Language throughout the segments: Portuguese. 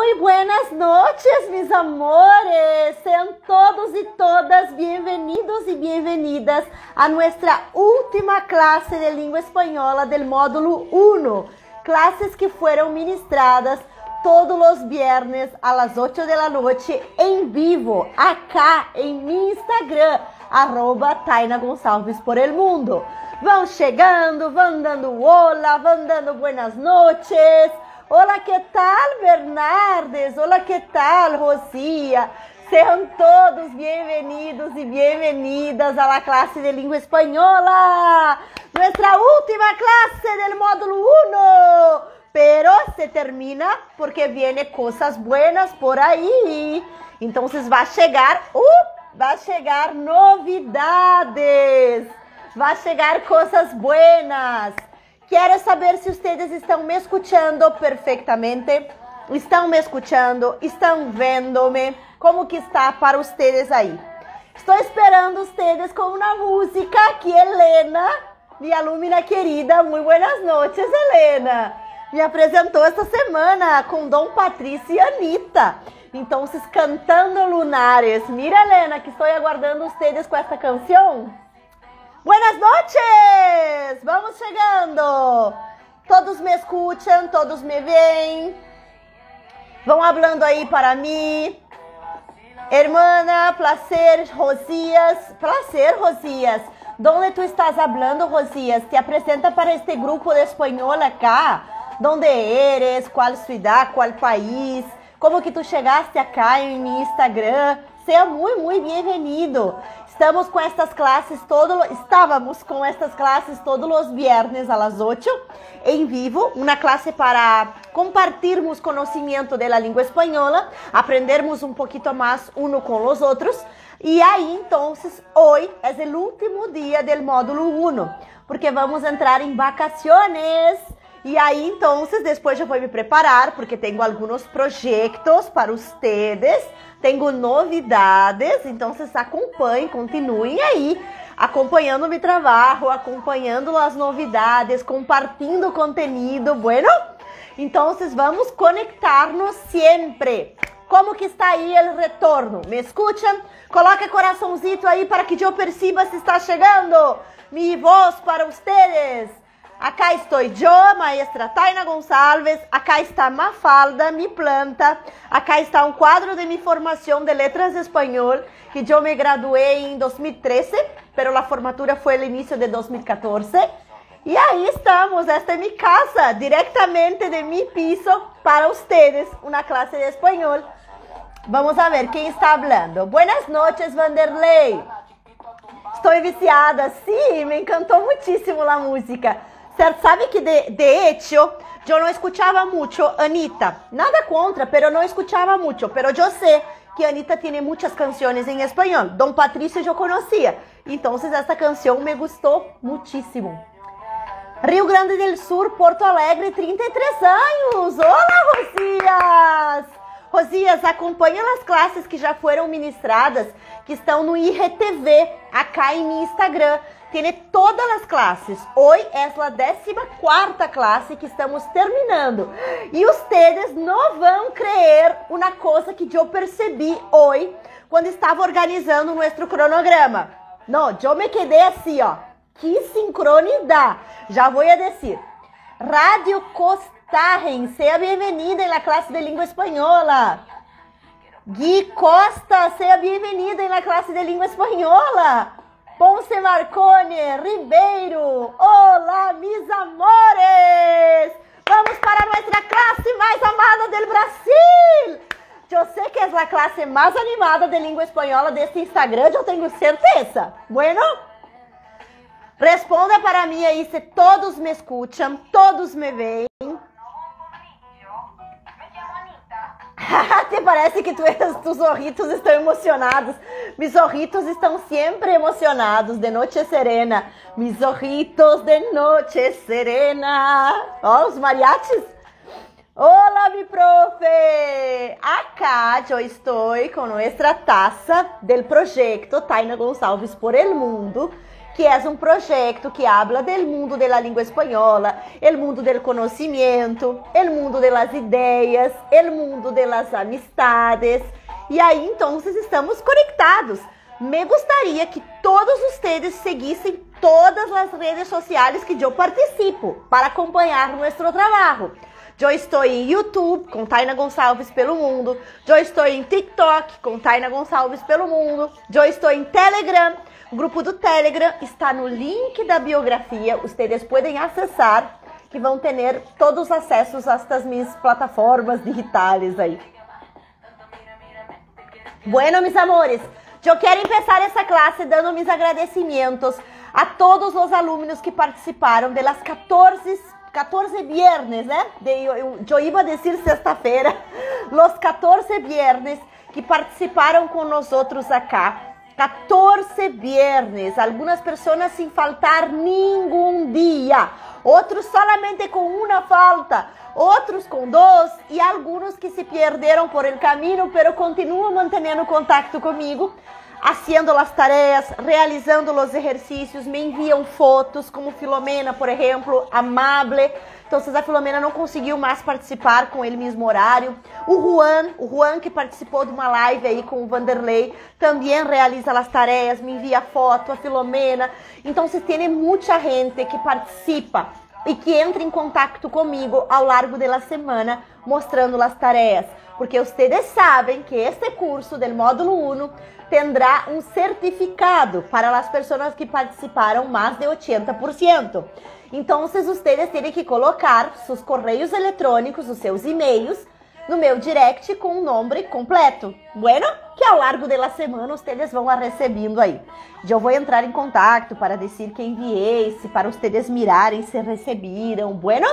Muy buenas noches, mis amores. Sean todos y todas bienvenidos y bienvenidas a nuestra última clase de língua espanhola del módulo 1. Clases que fueron ministradas todos los viernes las 8 de la noche en vivo, acá en mi Instagram, arroba Taina Gonçalves por el mundo. Vão chegando, vão dando olá, vão dando buenas noches. Olá, que tal, Bernardes? Olá, que tal, Rosia? Sejam todos bem-vindos e bem-vindas à la classe de língua espanhola, nuestra última classe do módulo 1. Pero se termina porque viene cosas buenas por aí. Então, vai chegar, uh, vai chegar novidades, vai chegar coisas buenas. Quero saber se vocês estão me escutando perfeitamente. Estão me escutando? Estão vendo-me? Como que está para vocês aí? Estou esperando vocês com uma música que Helena, minha alumna querida, muito buenas noches, Helena, me apresentou esta semana com Dom Patrício e Anitta. Então, vocês cantando lunares. Mira, Helena, que estou aguardando vocês com esta canção. Buenas noches! Vamos chegando! Todos me escutam, todos me veem. Vão hablando aí para mim. Hermana, placer, Rosias. Placer, Rosias. Donde tu estás hablando, Rosias? Te apresenta para este grupo de espanhol acá. Donde eres? Qual cidade? Qual país? Como que tu chegaste acá em Instagram? Seja muito, muito bem-vindo. Estamos com estas classes estávamos com estas classes todos os viernes las 8 em vivo, uma classe para compartirmos conhecimento da língua espanhola, aprendermos um pouquinho mais uno com os outros. E aí, então, hoje é o último dia do módulo 1, porque vamos entrar em vacaciones. E aí, então, depois eu vou me preparar, porque tenho alguns projetos para vocês tenho novidades, então vocês acompanhem, continuem aí acompanhando meu trabalho, acompanhando as novidades, compartilhando o conteúdo, bueno? Então, vocês vamos conectar-nos sempre. Como que está aí o retorno? Me escutam? Coloque coraçãozinho aí para que eu perceba se está chegando. Mi voz para vocês. Acá estou eu, maestra Taina Gonçalves. Acá está Mafalda, mi planta. Acá está um quadro de mi formação de letras espanhol, que eu me graduei em 2013, pero a formatura foi no início de 2014. E aí estamos, esta é minha casa, diretamente de mi piso para vocês, uma classe de espanhol. Vamos a ver quem está falando. Buenas noches, Vanderlei. Estou viciada, sim, me encantou muitíssimo a música. Sabe que de, de hecho eu não escuchaba muito Anita. Nada contra, pero não escuchaba muito. Pero eu sei que Anita tem muitas canções em espanhol. Dom Patrício eu conhecia. Então, essa canção me gostou muitíssimo. Rio Grande do Sul, Porto Alegre, 33 anos. Olá, Rosias! Rosias, acompanha as classes que já foram ministradas, que estão no IRTV, acá em meu Instagram. Tem todas as classes. Hoje é a 14 classe que estamos terminando. E vocês não vão crer uma coisa que eu percebi hoje quando estava organizando nosso cronograma. Não, eu me quedei assim, ó. Que sincronidade! Já vou a dizer. Rádio Costarren, seja bem-vinda na classe de língua espanhola. Gui Costa, seja bem-vinda na classe de língua espanhola. Ponce Marcone, Ribeiro, olá, mis amores! Vamos para nossa classe mais amada do Brasil! Eu sei que é a classe mais animada de língua espanhola deste Instagram, eu tenho certeza. Bueno? Responda para mim aí se todos me escutam, todos me veem. Te parece que tu, tus zorritos estão emocionados. Mis zorritos estão sempre emocionados. De noite serena. Mis zorritos de noite serena. Ó, oh, os mariachis. Olá, mi profe! Acá eu estou com nossa taça do projeto Taina Gonçalves por el Mundo. Que é um projeto que habla do mundo da língua espanhola, o mundo do conhecimento, o mundo das ideias, o mundo das amistades. E aí, então, estamos conectados. Me gostaria que todos vocês seguissem todas as redes sociais que eu participo para acompanhar nosso trabalho. Eu estou em YouTube com Taina Gonçalves pelo mundo. Eu estou em TikTok com Taina Gonçalves pelo mundo. Eu estou em Telegram o grupo do Telegram está no link da biografia. Vocês podem acessar que vão ter todos os acessos a estas minhas plataformas digitais aí. Bueno, mis amores, eu quero começar essa classe dando meus agradecimentos a todos os alunos que participaram das 14 14 viernes, né? De, eu, eu dizer sexta-feira, os 14 viernes que participaram com nós outros acá. 14 viernes, algunas personas sin faltar ningún día, otros solamente con una falta, otros con dos y algunos que se perdieron por el camino, pero continúan manteniendo contacto conmigo, haciendo las tareas, realizando los ejercicios, me envían fotos, como Filomena, por ejemplo, amable, então, a Filomena não conseguiu mais participar com ele mesmo horário. O Juan, o Juan que participou de uma live aí com o Vanderlei, também realiza as tarefas, me envia foto, a Filomena. Então, se tem muita gente que participa e que entra em contato comigo ao largo da semana, mostrando as tarefas. Porque vocês sabem que este curso do módulo 1 terá um certificado para as pessoas que participaram mais de 80%. Então, vocês têm que colocar seus correios eletrônicos, os seus e-mails, no meu direct com o nome completo. Bueno, que ao largo da semana vocês vão recebendo aí. Eu vou entrar em contato para dizer que enviei, para vocês mirarem se receberam. Bueno,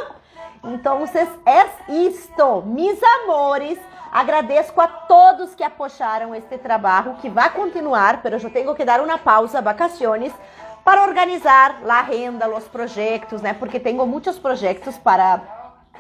então é isto, meus amores. Agradeço a todos que apoiaram este trabalho, que vai continuar, mas eu tenho que dar uma pausa, vacaciones, para organizar a renda, os projetos, né? Porque tenho muitos projetos para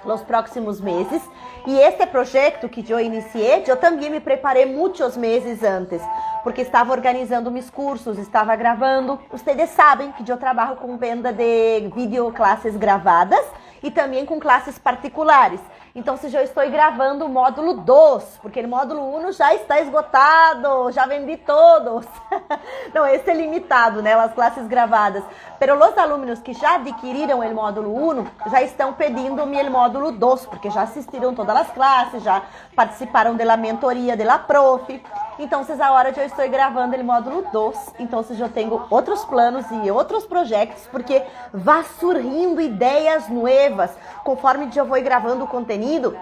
os próximos meses. E este projeto que eu iniciei, eu também me preparei muitos meses antes, porque estava organizando meus cursos, estava gravando. Vocês sabem que eu trabalho com venda de videoclasses gravadas e também com classes particulares. Então, se eu estou gravando o módulo 2, porque o módulo 1 já está esgotado, já vendi todos. Não, esse é limitado, né? As classes gravadas. Pero os alunos que já adquiriram o módulo 1 já estão pedindo o módulo 2, porque já assistiram todas as classes, já participaram da mentoria da prof. Então, agora eu estou gravando o módulo 2. Então, eu tenho outros planos e outros projetos, porque vai surgindo ideias novas. Conforme eu vou gravando o conteúdo,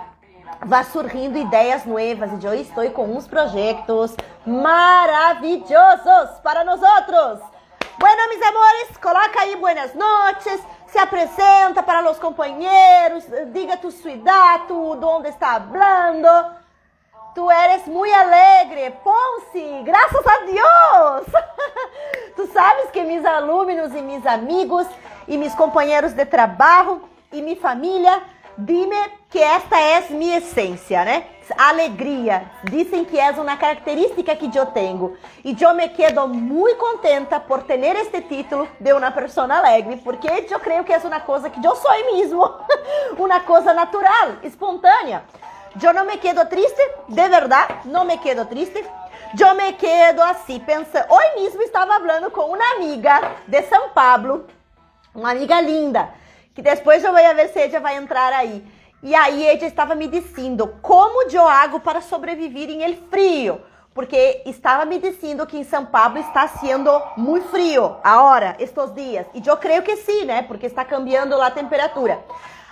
vai surgindo ideias novas. E eu estou com uns projetos maravilhosos para nós outros. Bueno, mis amores, coloca aí buenas noches, se apresenta para os companheiros, diga tu sua idade, de onde está falando. Tu eres muy alegre, Ponce, graças a Deus. tu sabes que mis alunos e mis amigos e mis companheiros de trabalho e minha família dime que esta é minha essência, né? Alegria. Dizem que é uma característica que eu tenho. E eu me quedo muito contenta por ter este título de uma pessoa alegre, porque eu creio que é uma coisa que eu sou mesmo, uma coisa natural, espontânea. Eu não me quedo triste, de verdade, não me quedo triste. Eu me quedo assim, pensando. Hoje mesmo estava falando com uma amiga de São Paulo, uma amiga linda, que depois eu vou ver se ela vai entrar aí. E aí ela estava me dizendo como eu hago para sobreviver em el frio. Porque estava me dizendo que em São Paulo está sendo muito frio agora, estes dias. E eu creio que sim, né? Porque está cambiando a temperatura.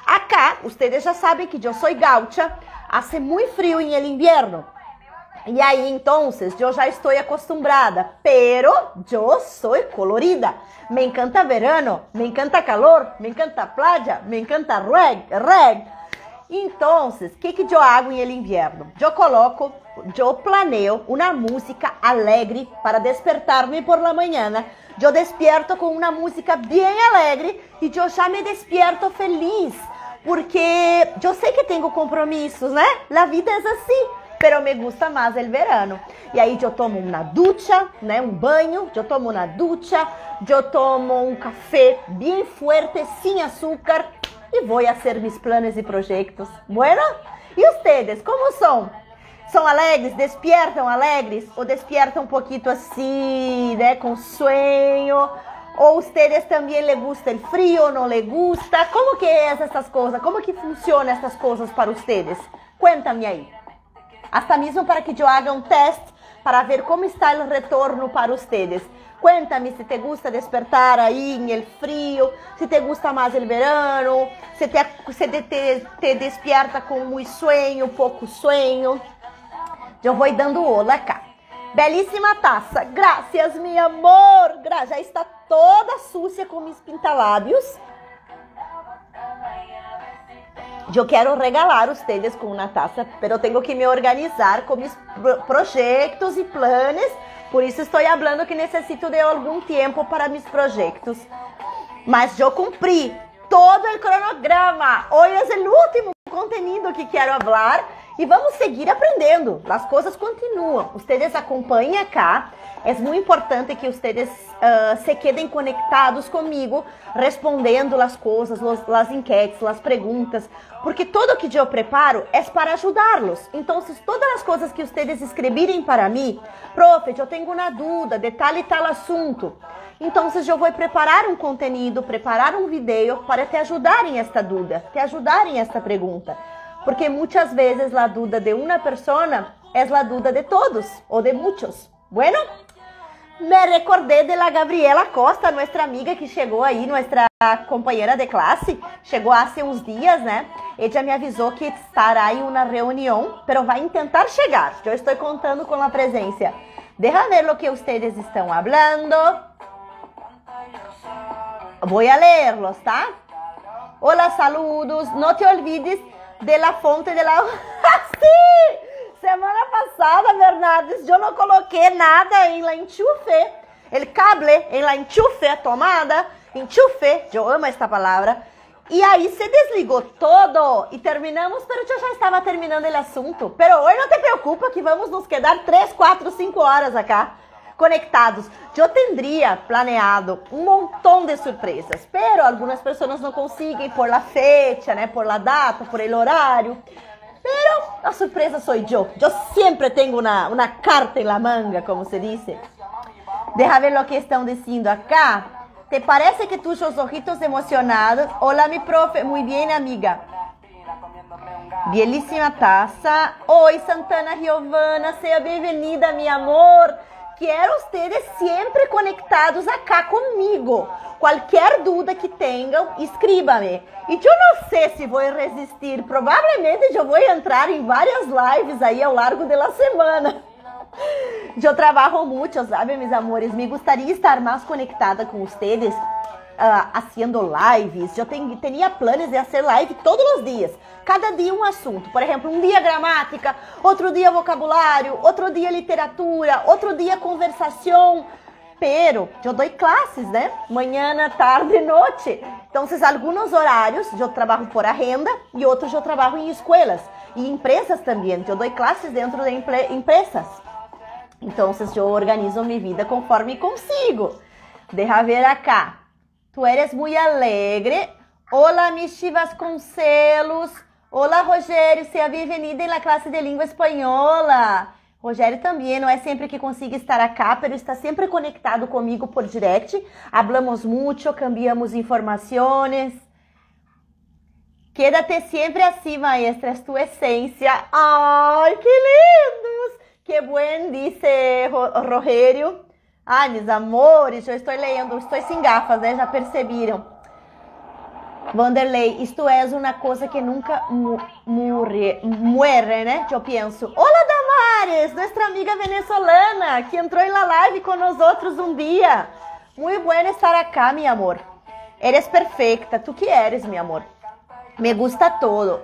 Acá, vocês já sabem que eu sou gaúcha, hace muito frio em el invierno. E aí, então, eu já estou acostumbrada, pero eu sou colorida. Me encanta verano, me encanta calor, me encanta playa, me encanta reg, reg. Então, o que que eu hago em el inverno? Eu coloco, eu planeio uma música alegre para despertar-me por la manhã. Eu despierto com uma música bem alegre e eu já me despierto feliz porque eu sei que tenho compromissos, né? A vida é assim. pero me gusta más el verano. E aí eu tomo uma ducha, né, um banho, eu tomo uma ducha, eu tomo um café bem forte, sem açúcar e vou fazer meus planos e projetos. Bueno? E vocês, como são? São alegres? Despiertam alegres? Ou despiertam um pouquinho assim, né, com sonho? Ou vocês também le gusta el frío, não le gusta? Como que é essas coisas? Como que funcionam essas coisas para vocês? Cuéntame aí. Hasta mesmo para que eu haga um teste para ver como está o retorno para vocês. Cuéntame se te gusta despertar aí em el frío, se te gusta mais el verano, se te, se te, te despierta com muito sueño, pouco sueño. Eu vou dando ola cá. Belíssima taça. Graças, meu amor. Já está toda sucia com meus pintalábios. Eu quero regalar vocês com uma taça, mas tenho que me organizar com meus projetos e planos. Por isso estou falando que necessito de algum tempo para meus projetos. Mas eu cumpri todo o cronograma. Hoje é o último conteúdo que quero falar e vamos seguir aprendendo. As coisas continuam. Vocês acompanham cá. É muito importante que vocês uh, se quedem conectados comigo, respondendo as coisas, as enquetes, as perguntas, porque tudo que eu preparo é para ajudá-los. Então, se todas as coisas que vocês escreverem para mim, profe, eu tenho uma dúvida de tal assunto. Então, eu vou preparar um conteúdo, preparar um vídeo para te ajudar em esta dúvida, te ajudar em esta pergunta. Porque muitas vezes a dúvida de uma pessoa é a dúvida de todos ou de muitos. Bueno, me recordei de la Gabriela Costa, nossa amiga que chegou aí, nossa companheira de classe, chegou há uns dias, né? Ela me avisou que estará em uma reunião, pero vai tentar chegar. Eu estou contando com a presença. Deja ver o que vocês estão falando. Vou a lerlos, tá? Olá, saludos. Não te olvides de la fonte de la... ¡Sí! Semana passada, Bernardes, eu não coloquei nada em la enchufe. El cable em la enchufe, a tomada, enchufe, eu amo esta palavra. E aí se desligou todo e terminamos, pero eu já estava terminando o assunto. Pero hoje não te preocupa que vamos nos quedar 3, 4, 5 horas acá conectados. Eu teria planeado um montão de surpresas, pero algumas pessoas não conseguem por la fecha, né, por la data, por el horário. Pero a surpresa sou eu. Eu sempre tenho uma, uma carta em la manga, como se diz. Deja ver o que estão dizendo acá. ¿Te parece que tus ojitos emocionados? Hola, mi profe. Muy bien, amiga. Belíssima taça. Oi, Santana Giovana. Seja bem-vinda, meu amor. Quero vocês sempre conectados acá comigo. Qualquer dúvida que tenham, escreva-me. E eu não sei se vou resistir. Provavelmente eu vou entrar em várias lives aí ao largo da semana. Eu trabalho muito, sabe, meus amores? Me gostaria estar mais conectada com vocês uh, haciendo lives. Eu tenho, tinha planos de fazer live todos os dias. Cada dia um assunto. Por exemplo, um dia gramática, outro dia vocabulário, outro dia literatura, outro dia conversação. Pero eu dou classes, né? Manhã, tarde noite. Então, alguns horários eu trabalho por agenda e outros eu trabalho em escolas e empresas também. Eu dou classes dentro de empresas. Então, eu organizo minha vida conforme consigo. Deixa ver acá. Tu eres muito alegre. Olá, Michi Vasconcelos. Olá, Rogério. Seja bem-vindo na classe de língua espanhola. Rogério também não é sempre que consiga estar acá, pero está sempre conectado comigo por direct. Hablamos muito, cambiamos informações. Quédate sempre assim, maestra, é tua essência. Ai, que lindos! Que bom, disse Rogério. Ai, meus amores, eu estou lendo, estou sem gafas, né? Já perceberam. Vanderlei, isto é uma coisa que nunca morre, muere, né? Eu penso. Olá, Damares, nossa amiga venezolana, que entrou na live com nós outros um dia. Muito bueno estar acá, meu amor. Eres perfeita, tu que eres, meu amor. Me gusta todo.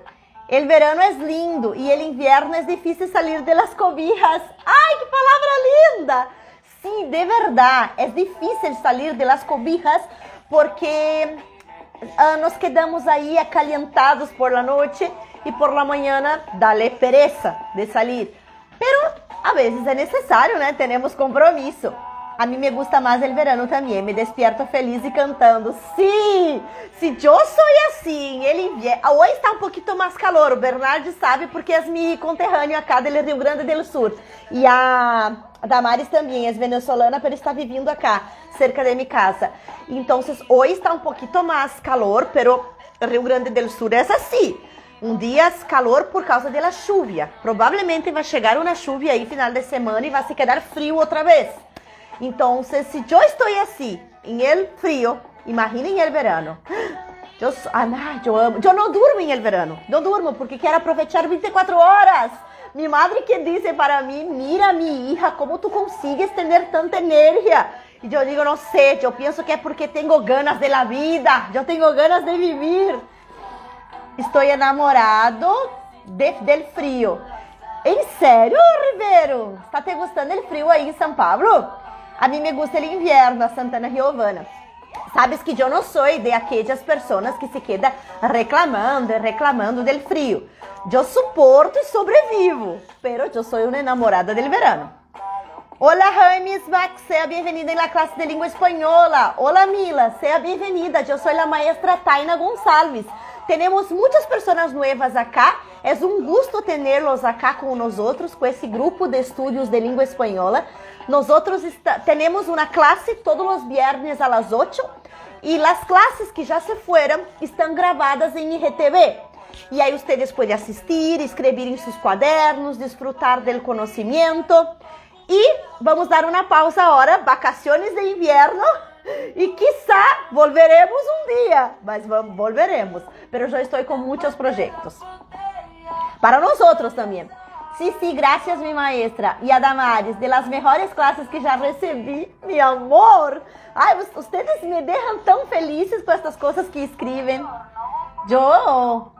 El verano es lindo y el invierno es difícil salir de las cobijas. ¡Ay, qué palabra linda! Sí, de verdad, es difícil salir de las cobijas porque uh, nos quedamos aí acalentados por la noche e por la mañana dale pereza de salir. a vezes é necessário, né? Temos compromisso. A mim me gusta mais o verano também. Me despierto feliz e cantando. Sim! Se eu sou assim, ele hoje está um pouquinho mais calor. O Bernardo sabe porque é meu conterrâneo acá do Rio Grande do Sul. E a Damares também é venezolana, mas está vivendo acá, cerca de minha casa. Então, hoje está um pouquinho mais calor, pero Rio Grande do Sul é assim. Um dia calor por causa da chuva. Provavelmente vai chegar uma chuva aí final de semana e vai se quedar frio outra vez. Então, se eu estou assim, em el frio, imaginem el verano. Eu, ah, eu amo. Eu não durmo em el verano. Não durmo porque quero aproveitar 24 horas. Minha madre que disse para mim, mira minha hija, como tu consigues ter tanta energia. E eu digo, não sei, eu penso que é porque tenho ganas de la vida, eu tenho ganas de viver. Estou enamorado de, del frio. Em sério, Ribeiro? Está te gostando do frio aí em São Paulo? A mim me gusta o inverno, a Santana Giovana. Sabes que eu não sou de aquelas pessoas que se quedam reclamando e reclamando do frio. Eu suporto e sobrevivo, pero eu sou uma enamorada do verano. Olá, James Max, seja bem-vinda na classe de língua espanhola. Olá, Mila, seja bem-vinda. Eu sou a maestra Taina Gonçalves. Temos muitas pessoas novas acá. É um gosto tê-los acá com nós outros, com esse grupo de estudos de língua espanhola. Nós temos uma classe todos os viernes a las 8 e as classes que já se foram estão gravadas em IGTV. E aí vocês podem assistir, escrever em seus quadernos, desfrutar do conhecimento. E vamos dar uma pausa agora, vacações de inverno. E quizá volveremos um dia, mas vamos, volveremos. Mas já estou com muitos projetos. Para nós outros também. Sí, sí, gracias mi maestra. Y a Damares, de las mejores clases que já recebi, mi amor. Ai, ustedes me deixam tão felizes com estas coisas que escrevem. Eu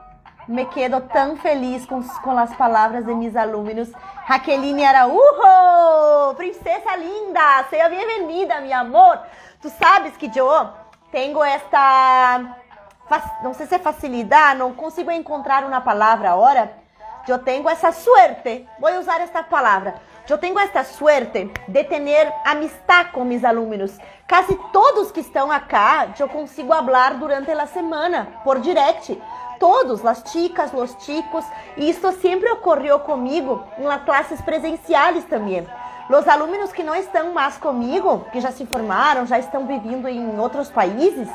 me quedo tão feliz com, com as palavras de mis alunos. Raqueline Araújo, princesa linda, seja bem-vinda, meu amor. Tu sabes que eu tenho esta, não sei se é facilidade, não consigo encontrar uma palavra agora eu tenho essa suerte, vou usar esta palavra, eu tenho esta suerte de ter amistad com meus alunos. Quase todos que estão acá, eu consigo falar durante a semana, por direct. Todos, as chicas, os chicos, e isso sempre ocorreu comigo las classes presenciais também. Os alunos que não estão mais comigo, que já se formaram, já estão vivendo em outros países,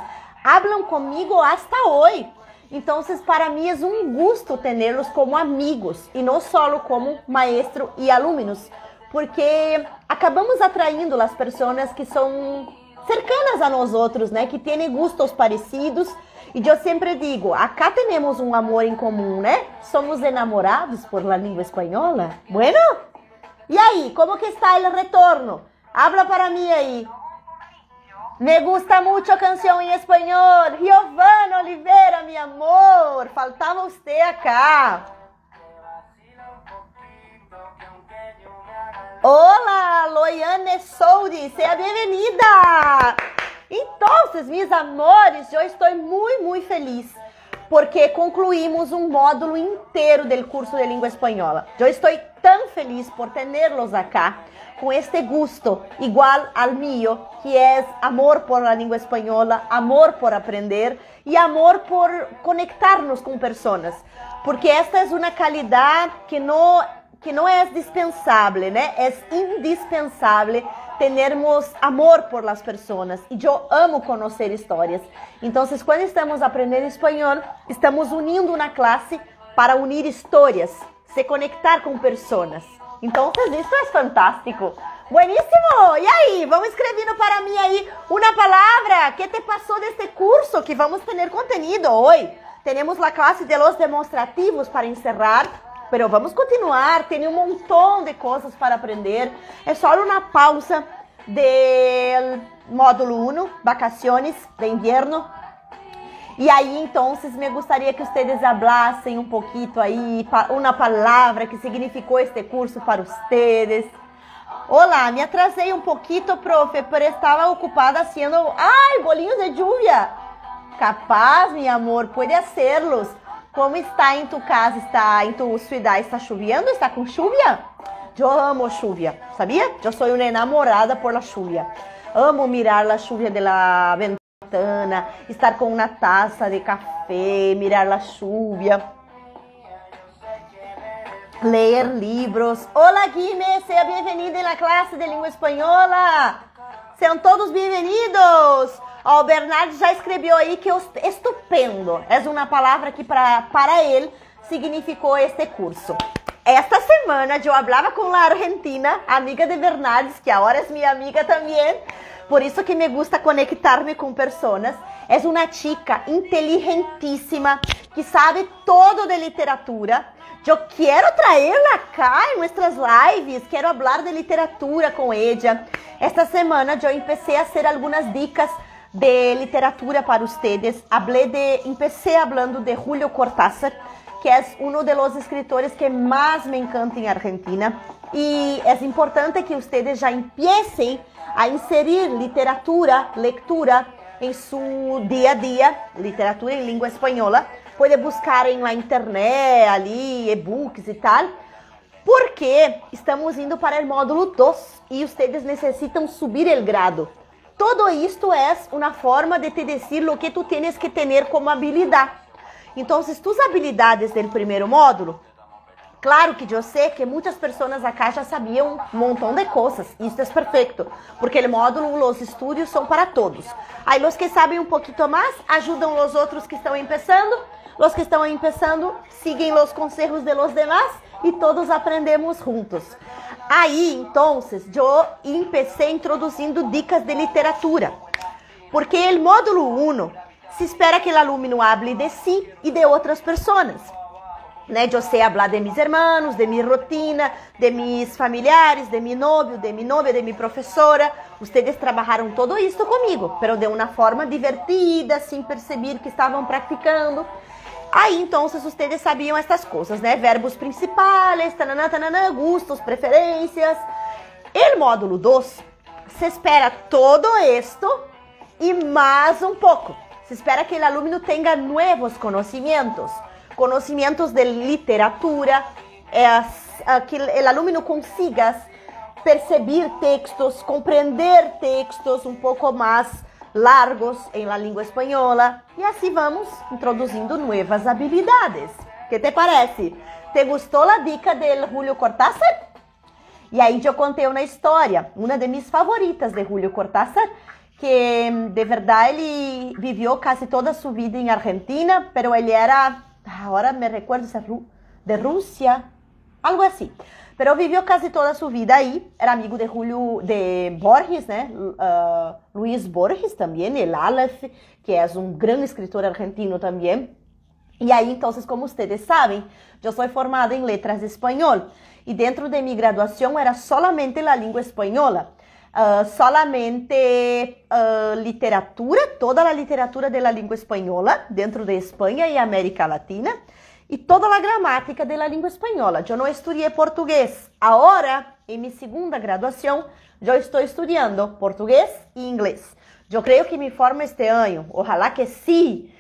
hablam comigo hasta hoje. Então, para mim é um gosto tê-los como amigos e não só como maestro e alunos, porque acabamos atraindo as pessoas que são cercanas a nós outros, né, que têm gostos parecidos. E eu sempre digo, acá temos um amor em comum, né? Somos enamorados por la língua espanhola. Bueno? E aí, como que está o retorno? Habla para mim aí. Me gusta mucho canción en español. Giovanna Oliveira, mi amor. Faltava usted acá. Olá, Loiane Soudi, seja bem-vinda! Então, meus amores, eu estou muito, muito feliz porque concluímos um módulo inteiro do curso de língua espanhola. Eu estou tão feliz por tê-los acá com este gusto igual al mío, que é amor por la língua espanhola, amor por aprender e amor por conectarnos com pessoas, porque esta é uma qualidade que não que não é dispensável, né? É indispensável termos amor por las pessoas. E eu amo conhecer histórias. Então, quando estamos aprendendo espanhol, estamos unindo uma classe para unir histórias, se conectar com pessoas. Então, isso é fantástico. Bueníssimo! E aí, vamos escrevendo para mim aí uma palavra que te passou deste curso que vamos ter conteúdo hoje. Temos a classe de los demonstrativos para encerrar, mas vamos continuar, tem um montão de coisas para aprender. É só uma pausa do módulo 1, vacaciones de inverno. E aí, então, me gostaria que vocês hablassem um pouquinho aí, uma palavra que significou este curso para vocês. Olá, me atrasei um pouquinho, profe, pero estava ocupada haciendo... Ai, bolinhos de lluvia! Capaz, meu amor, pode hacerlos. Como está em tu casa? Está em tu ciudad? Está chovendo? Está com chuva? Eu amo lluvia, sabia? Eu sou uma enamorada por la lluvia. Amo mirar la lluvia de la ventana, estar com uma taça de café, mirar la lluvia. Ler livros. Olá, Guime, seja bem-vinda na classe de língua espanhola. Sejam todos bem-vindos. O Bernardo já escreveu aí que estupendo é uma palavra que para, para ele significou este curso. Esta semana eu falava com a Argentina, amiga de Bernardes, que agora é minha amiga também. Por isso que me gusta conectar-me com pessoas. É uma chica inteligentíssima que sabe todo de literatura. Eu quero traê-la cá em nossas lives, quero falar de literatura com ela. Esta semana eu comecei a fazer algumas dicas de literatura para ustedes. Hablé de, empecé hablando de Julio Cortázar, que é um dos escritores que mais me encanta em Argentina. E é importante que ustedes já empiecem a inserir literatura, lectura em seu dia a dia, literatura em língua espanhola. Pode buscar em internet, ali, e-books e tal. Porque estamos indo para o módulo 2 e ustedes necessitam subir o grado. Todo isto é uma forma de te dizer o que tu tens que ter como habilidade. Então, tus habilidades do primeiro módulo, claro que eu sei que muitas pessoas acá já sabiam um montão de coisas. Isso é perfeito, porque o módulo, os estudos são para todos. Aí, os que sabem um pouquinho mais ajudam os outros que estão começando. Os que estão começando seguem os conselhos de los demás e todos aprendemos juntos. Aí, então, eu empecé introduzindo dicas de literatura, porque o módulo 1 se espera que o aluno hable de si e de outras pessoas. Né? Eu sei falar de mis hermanos, de minha rotina, de mis familiares, de mi novio, de mi novia, de mi professora. Ustedes trabalharam todo isso comigo, pero de uma forma divertida, sem perceber que estavam praticando. Aí, então, vocês sabiam estas coisas, né? Verbos principais, tanana, tanana, gustos, preferências. O módulo 2 se espera todo isto e mais um pouco. Se espera que o aluno tenha novos conhecimentos, conhecimentos de literatura, é, que o aluno consiga perceber textos, compreender textos um pouco mais largos em la língua espanhola e assim vamos introduzindo novas habilidades. Que te parece? Te gostou a dica de Julio Cortázar? E aí eu contei uma história, uma de minhas favoritas de Julio Cortázar, que de verdade ele viveu quase toda sua vida em Argentina, pero ele era, agora me recuerdo, de Rússia, algo assim. Pero vivió casi toda su vida ahí. Era amigo de Julio, de Borges, né? Uh, Luis Borges também, el Aleph, que é um grande escritor argentino também. E aí, então, como vocês sabem, eu sou formada em letras de espanhol. E dentro de minha graduação era solamente a língua espanhola. Uh, solamente uh, literatura, toda a literatura da língua espanhola, dentro de Espanha e América Latina e toda a gramática da língua espanhola. Eu não estudei português. Agora, em minha segunda graduação, eu estou estudando português e inglês. Eu creio que me formo este ano. Ojalá que sim.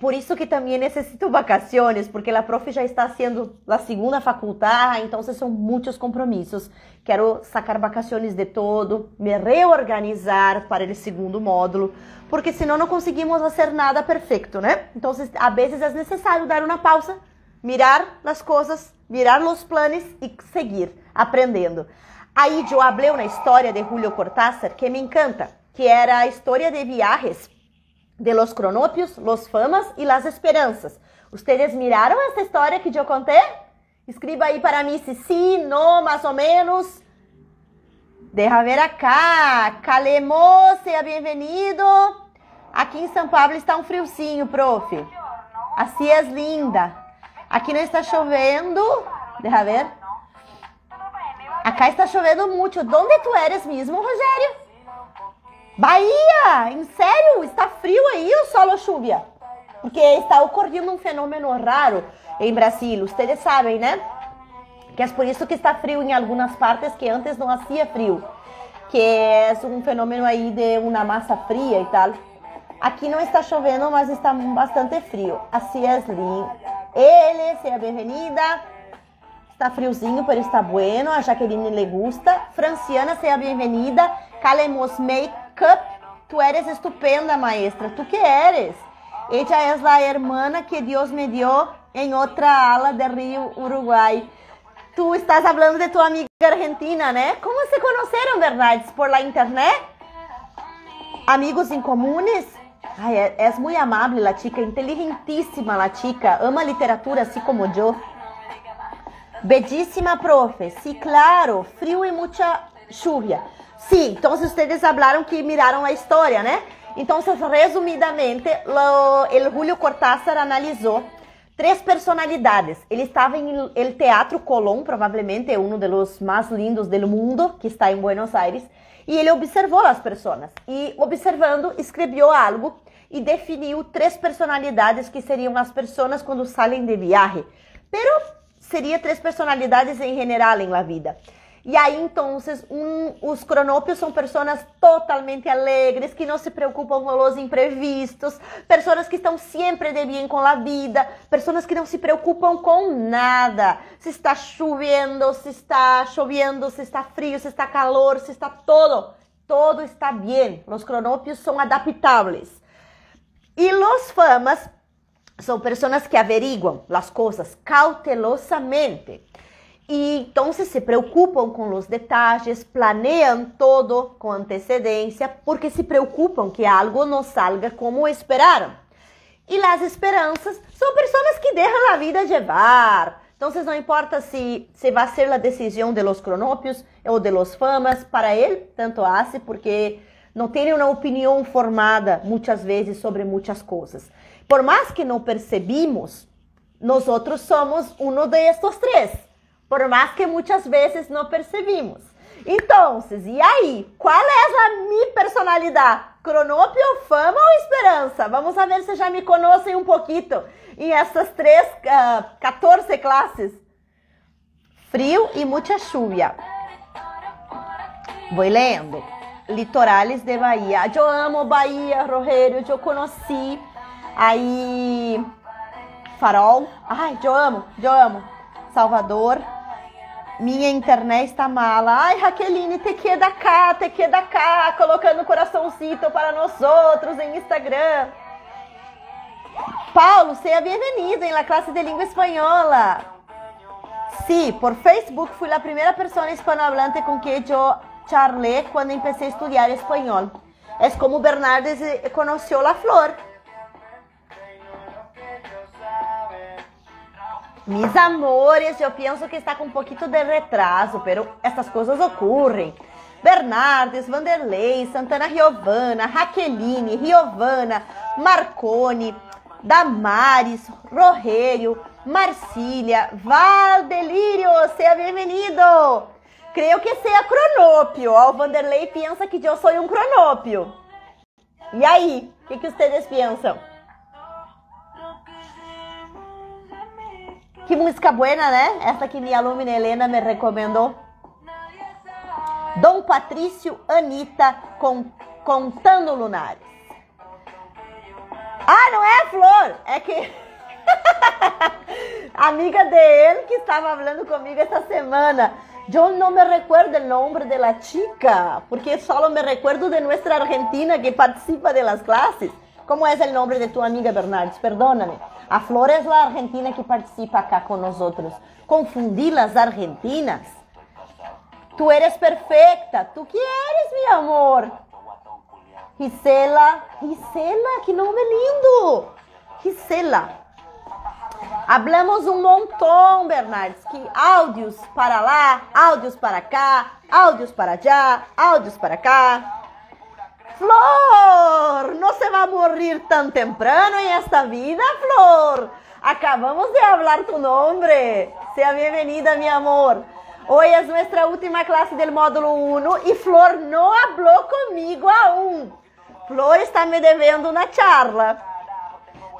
Por isso que também necessito vacações, porque a prof já está sendo a segunda faculdade, então são muitos compromissos. Quero sacar vacações de todo, me reorganizar para o segundo módulo, porque senão não conseguimos fazer nada perfeito, né? Então, a vezes é necessário dar uma pausa, mirar as coisas, mirar os planos e seguir aprendendo. Aí eu hablei uma história de Julio Cortázar que me encanta, que era a história de viajes de los cronopios, los famas y las esperanzas. ¿Ustedes miraron esta historia que yo conté? Escriba aí para mim se sim, não, mais ou menos. Deja ver acá. Calemo, seja bem-vindo. Aqui em São Paulo está um friozinho, prof. Assim é linda. Aqui não está chovendo. Deixa ver. Acá está chovendo muito. Onde tu eres mesmo, Rogério? Bahia, em sério, está frio aí ou solo chuva? Porque está ocorrendo um fenômeno raro em Brasil, vocês sabem, né? Que é por isso que está frio em algumas partes que antes não fazia frio. Que é um fenômeno aí de uma massa fria e tal. Aqui não está chovendo, mas está bastante frio. Assim é lindo. Ele, seja bem-vinda. Está friozinho, pero está bueno. A Jaqueline le gusta. Franciana, seja bem-vinda. Calemos Makeup. Tu eres estupenda, maestra. Tu que eres? Ella es la hermana que Dios me dio en otra ala de Rio, Uruguai. Tu estás hablando de tu amiga argentina, né? Como se conheceram, verdade? Por la internet? Amigos em comunes? Ai, és muito amável, la chica, inteligentíssima, la chica, ama literatura assim como eu. Bellíssima, profe. Sí, claro, frio e muita lluvia. Sí, então vocês falaram que miraram a história, né? Então, resumidamente, el Julio Cortázar analisou três personalidades. Ele estava em el Teatro Colón, provavelmente um dos mais lindos do mundo, que está em Buenos Aires, e ele observou as pessoas. E observando, escreveu algo e definiu três personalidades que seriam as pessoas quando saem de viagem. Pero seria três personalidades em geral em la vida. E aí, então, um, os cronópios são pessoas totalmente alegres, que não se preocupam com os imprevistos, pessoas que estão sempre de bem com a vida, pessoas que não se preocupam com nada. Se está chovendo, se está chovendo, se está frio, se está calor, se está todo. Todo está bem. Os cronópios são adaptáveis. E os famas são pessoas que averiguam as coisas cautelosamente. E então se preocupam com os detalhes, planeiam todo com antecedência, porque se preocupam que algo não salga como esperaram. E as esperanças são pessoas que deixam a vida levar. Então, não importa se, se vai ser a decisão de los cronópios ou de los famas, para ele tanto hace, porque não tem uma opinião formada muitas vezes sobre muitas coisas. Por mais que não percebimos, nós outros somos um de estes três por mais que muitas vezes não percebimos. Então, e aí? Qual é a minha personalidade? Cronópio, fama ou esperança? Vamos ver se já me conhecem um pouquinho em essas três, uh, 14 classes. Frio e muita chuva. Vou lendo. Litorales de Bahia. Eu amo Bahia, Rogério, eu conheci. Aí, Farol. Ai, eu amo, eu amo. Salvador. Minha internet está mala. Ai, Raqueline, te queda cá, te queda cá, colocando coraçãozinho para nós outros em Instagram. Paulo, seja bem-vindo em la classe de língua espanhola. Sí, por Facebook fui a primeira pessoa hispanohablante com que eu charlé quando empecé a estudar espanhol. É como Bernardes conheceu a flor. Mis amores, eu penso que está com um pouquinho de retraso, pero essas coisas ocorrem. Bernardes, Vanderlei, Santana Riovana, Raqueline, Riovana, Marcone, Damares, Rogério, Marcília, Valdelírio, seja bem-vindo! Creio que seja cronópio. O Vanderlei pensa que eu sou um cronópio. E aí, o que, que vocês pensam? Que música buena, né? Essa que minha aluna Helena me recomendou. Dom Patrício Anitta com, Contando Lunares. Ah, não é Flor, é que. Amiga de ele que estava falando comigo essa semana. Eu não me recuerdo o nome de la chica, porque só me recuerdo de nossa Argentina que participa de las clases. Como é o nome de tua amiga Bernardes? Perdóname. A Flor é a argentina que participa acá outros. Confundi las argentinas. Tu eres perfeita. Tu que eres, meu amor? Gisela. Gisela, que nome lindo. Gisela. Hablamos um montão, Bernardes, que áudios para lá, áudios para cá, áudios para já, áudios para cá. Flor, não se vai morrer tão temprano em esta vida, Flor. Acabamos de falar tu nome. Seja bem-vinda, meu amor. Hoje é nossa última classe do módulo 1 e Flor não falou comigo aún. Flor está me devendo uma charla.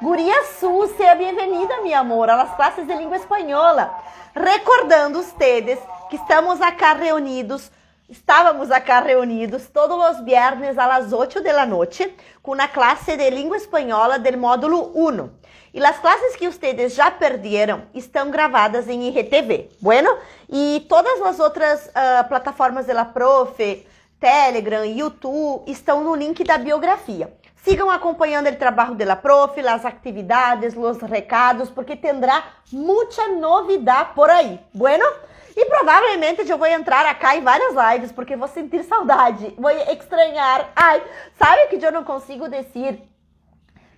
Guria Su, seja bem-vinda, meu amor, às classes de língua espanhola. Recordando ustedes que estamos acá reunidos Estávamos acá reunidos todos os viernes las 8 de la noche com a classe de língua espanhola del módulo 1. E as classes que vocês já perderam estão gravadas em IGTV. Bueno, e todas as outras uh, plataformas da Profe, Telegram, YouTube estão no link da biografia. Sigam acompanhando o trabalho da Profe, as atividades, os recados, porque terá muita novidade por aí. Bueno? E provavelmente eu vou entrar acá em várias lives, porque vou sentir saudade, vou estranhar. Ai, sabe que eu não consigo dizer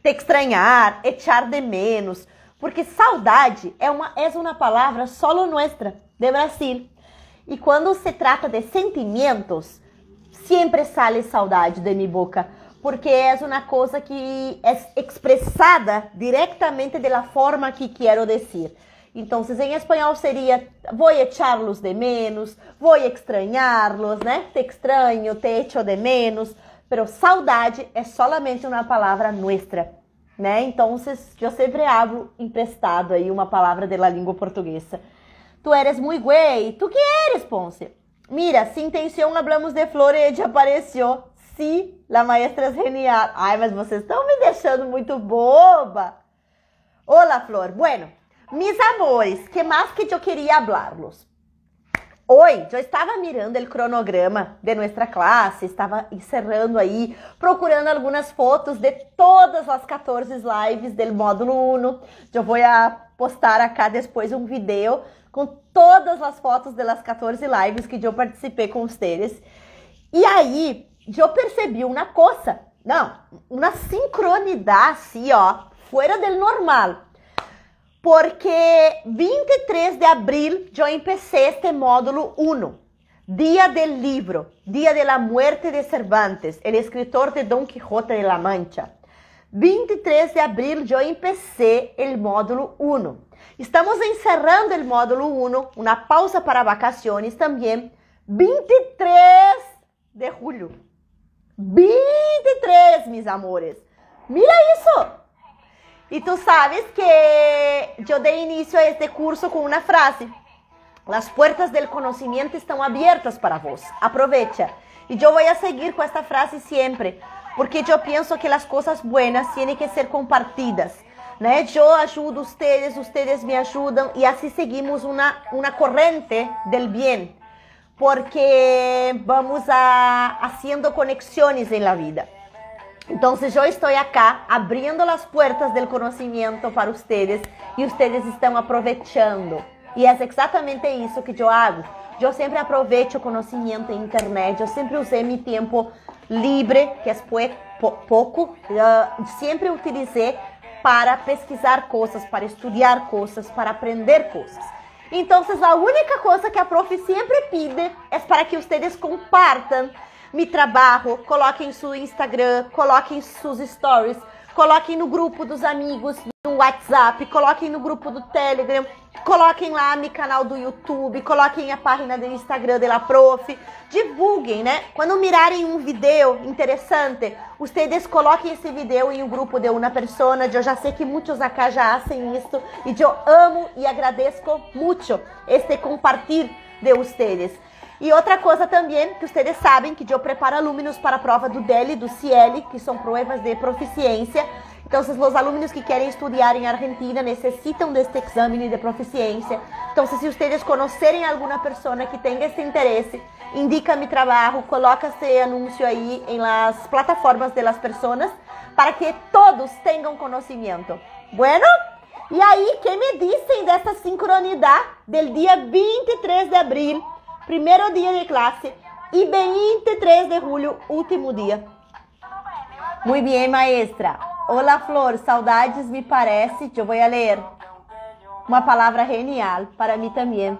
te estranhar, echar de menos, porque saudade é uma, é uma palavra solo nuestra, de Brasil. E quando se trata de sentimentos, sempre sale saudade de minha boca, porque é uma coisa que é expressada diretamente da forma que quero dizer. Então, em espanhol seria vou echarlos de menos, vou extrañarlos, né? Te extraño, te echo de menos. Pero saudade é solamente uma palavra nuestra, né? Então, eu sempre hablo emprestado aí uma palavra da língua portuguesa. Tu eres muito güey. Tu que eres, Ponce? Mira, sin intenção hablamos de flor e apareceu. Sí, la maestra é genial. Ai, mas vocês estão me deixando muito boba. Olá, Flor. Bueno, mis amores, que mais que eu queria hablarlos? Oi, eu estava mirando o cronograma de nossa classe, estava encerrando aí, procurando algumas fotos de todas as 14 lives do módulo 1. Eu vou postar acá depois um vídeo com todas as fotos das 14 lives que eu participei com vocês. E aí, eu percebi uma coisa, não, uma sincronidade assim, ó, fora do normal. Porque 23 de abril eu empecé este módulo 1, Dia del Libro, Dia de la Muerte de Cervantes, el escritor de Don Quijote de la Mancha. 23 de abril eu empecé el módulo 1. Estamos encerrando el módulo 1, uma pausa para vacaciones também, 23 de julho. 23, mis amores. Mira isso! E tu sabes que eu dei início a este curso com uma frase. As portas do conhecimento estão abertas para vós. Aprovecha. E eu vou a seguir com esta frase sempre, porque eu penso que as coisas buenas têm que ser compartidas né? Eu ajudo vocês, vocês me ajudam e assim seguimos uma, uma corrente del bem, porque vamos a haciendo conexões em la vida. Então, eu estou acá abrindo as portas do conhecimento para vocês e vocês estão aproveitando. E é exatamente isso que eu hago. Eu sempre aproveito o conhecimento em internet, eu sempre usei meu tempo livre, que é pouco, eu sempre utilizei para pesquisar coisas, para estudar coisas, para aprender coisas. Então, a única coisa que a prof sempre pede é para que vocês compartam meu trabalho, coloquem seu Instagram, coloquem seus stories, coloquem no grupo dos amigos, no WhatsApp, coloquem no grupo do Telegram, coloquem lá no canal do YouTube, coloquem a página do Instagram da Prof, divulguem, né? Quando mirarem um vídeo interessante, vocês coloquem esse vídeo em um grupo de uma pessoa. Eu já sei que muitos acá já fazem isso e eu amo e agradeço muito este compartilhar de vocês. E outra coisa também, que vocês sabem que eu preparo alunos para a prova do DEL e do CIEL, que são provas de proficiência. Então, os alunos que querem estudar em Argentina necessitam deste exame de proficiência. Então, se vocês conhecerem alguma pessoa que tenha esse interesse, indica meu trabalho, coloca esse anúncio aí em las plataformas de las pessoas para que todos tenham conhecimento. Bueno? E aí, que me dizem dessa sincronidade do dia 23 de abril, primeiro dia de classe, e 23 de julho, último dia? Muito bem, maestra. Olá, Flor, saudades me parece. Eu vou ler uma palavra genial para mim também.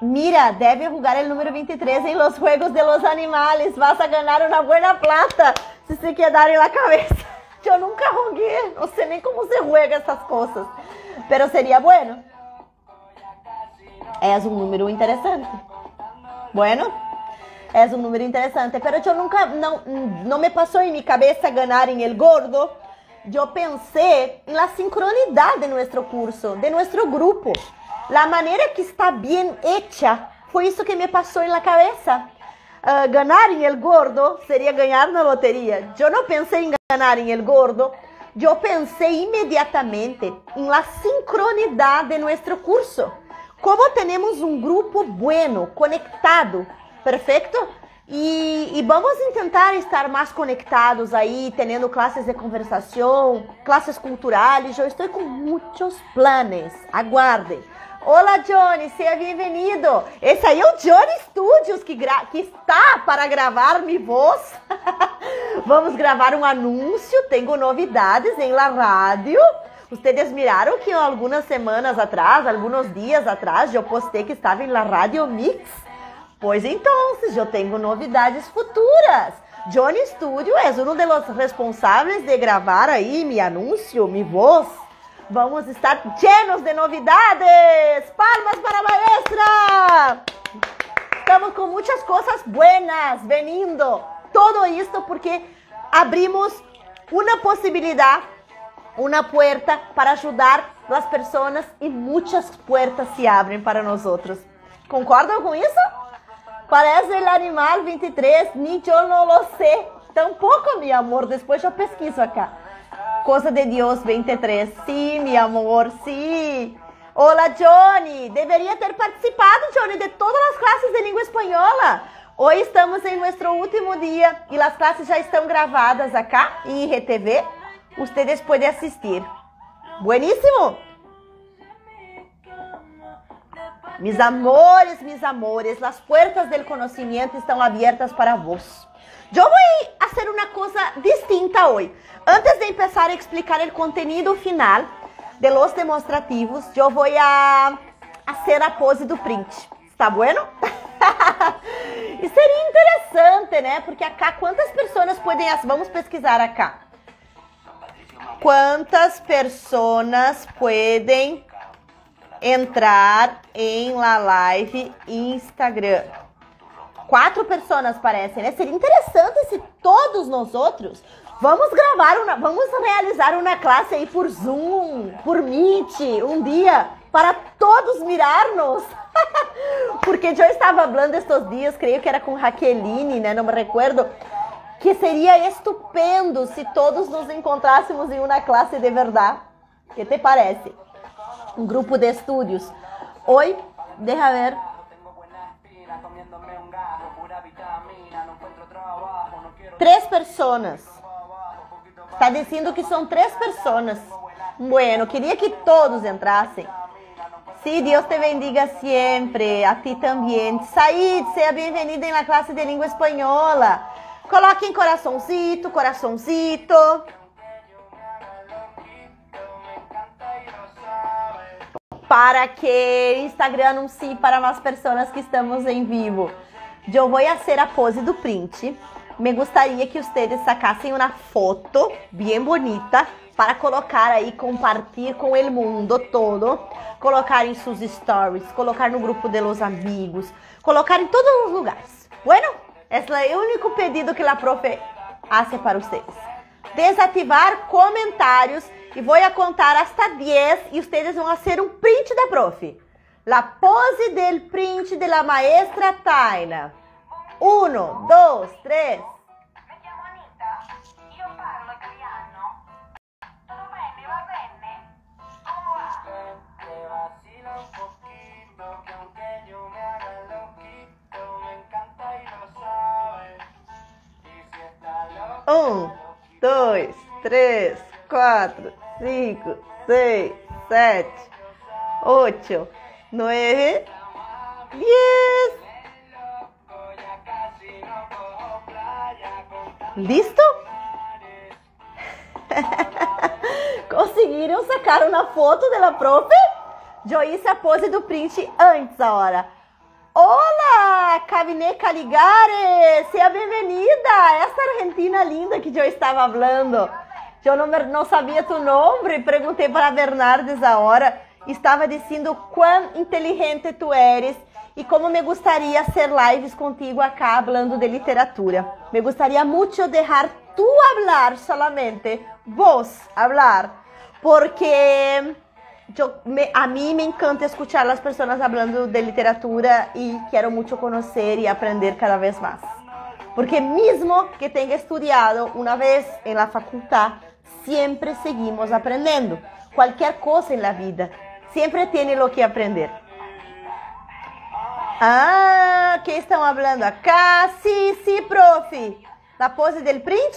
Mira, deve jugar o número 23 em los juegos de los animales. Vas a ganar uma buena plata se se quedar na cabeça. Eu nunca joguei, não sei nem como se juega essas coisas. Pero seria bueno. É um número interessante. Bueno. É um número interessante, pero eu nunca, não, não me passou em minha cabeça ganhar em el gordo. Eu pensei na sincronidade de nosso curso, de nosso grupo. A maneira que está bem hecha Foi isso que me passou na cabeça. Uh, ganhar em El Gordo seria ganhar na loteria. Eu não pensei em ganhar em El Gordo. Eu pensei imediatamente em la sincronidade de nosso curso. Como temos um grupo bueno, conectado, perfeito? E, e, vamos tentar estar mais conectados aí, tendo classes de conversação, classes culturais. Eu estou com muitos planos. Aguardem. Olá, Johnny, seja bem-vindo. Esse aí é o Johnny Studios que, que está para gravar minha voz. vamos gravar um anúncio. Tenho novidades em la rádio. Vocês miraram que algumas semanas atrás, alguns dias atrás, eu postei que estava em la Radio Mix? Pois então, eu tenho novidades futuras. Johnny Studio é um dos responsáveis de gravar aí meu anúncio, minha voz. Vamos estar llenos de novidades. Palmas para a maestra. Estamos com muitas coisas buenas vindo. Todo isto porque abrimos uma possibilidade, uma porta para ajudar as pessoas e muitas portas se abrem para nós outros. Concordam com isso? Parece o animal 23, ni eu não lo sei. Tampouco, meu amor, depois eu pesquiso acá. Coisa de Deus 23. Sim, meu amor, sim. Olá, Johnny. Deveria ter participado, Johnny, de todas as classes de língua espanhola. Hoje estamos em nosso último dia e as classes já estão gravadas acá em IRTV. Vocês podem assistir. Bueníssimo! Mis amores, mis amores, las puertas del conocimiento estão abertas para vos. Eu vou fazer uma coisa distinta hoje. Antes de começar a explicar o conteúdo final de los demonstrativos, eu vou a fazer a pose do print. Está bueno? e seria interessante, né? Porque acá quantas pessoas podem, vamos pesquisar acá. Quantas pessoas podem entrar em la live Instagram. Quatro pessoas parecem, né? Seria interessante se todos nós outros vamos gravar uma, vamos realizar uma classe aí por Zoom, por Meet, um dia para todos mirar-nos. Porque eu estava falando estes dias, creio que era com Raqueline, né? Não me recordo. Que seria estupendo se todos nos encontrássemos em uma classe de verdade. O que te parece? um grupo de estudos. Oi, deixa ver. Três pessoas. Está dizendo que são três pessoas. Bueno, queria que todos entrassem. Sí, Deus te bendiga sempre, a ti também. Said, seja bem-vinda na classe de língua espanhola. Coloque em coraçãozito, coraçãozito. para que Instagram anuncie para as pessoas que estamos em vivo. Eu vou fazer a pose do print. Me gostaria que vocês sacassem uma foto bem bonita para colocar aí, compartilhar com o mundo todo, colocar em seus stories, colocar no grupo de los amigos, colocar em todos os lugares. Bueno, esse é o único pedido que a profe hace para vocês. Desativar comentários e vou a contar hasta 10 e vocês vão fazer um print da prof. La pose del print de la maestra Taina. Uno, dois, três. Um, dois, três, quatro, cinco, seis, sete, oito, nove, dez. Listo? Conseguiram sacar uma foto da profe? Eu hice a pose do print antes agora. Olá, Cabinet Caligare! Seja bem-vinda! Essa argentina linda que eu estava falando. Eu não, não sabia tu nome, perguntei para Bernardes a hora. Estava dizendo quão inteligente tu eres e como me gostaria ser lives contigo acá falando de literatura. Me gostaria muito deixar tu hablar solamente, vos hablar, porque yo, me, a mí me encanta escuchar las personas hablando de literatura y quiero mucho conocer y aprender cada vez más. Porque mismo que tenga estudiado una vez en la facultad, seguimos aprendiendo. Cualquier cosa en la vida, siempre tiene lo que aprender. Ah, ¿qué están hablando acá? Sí, sí, profe. La pose del print.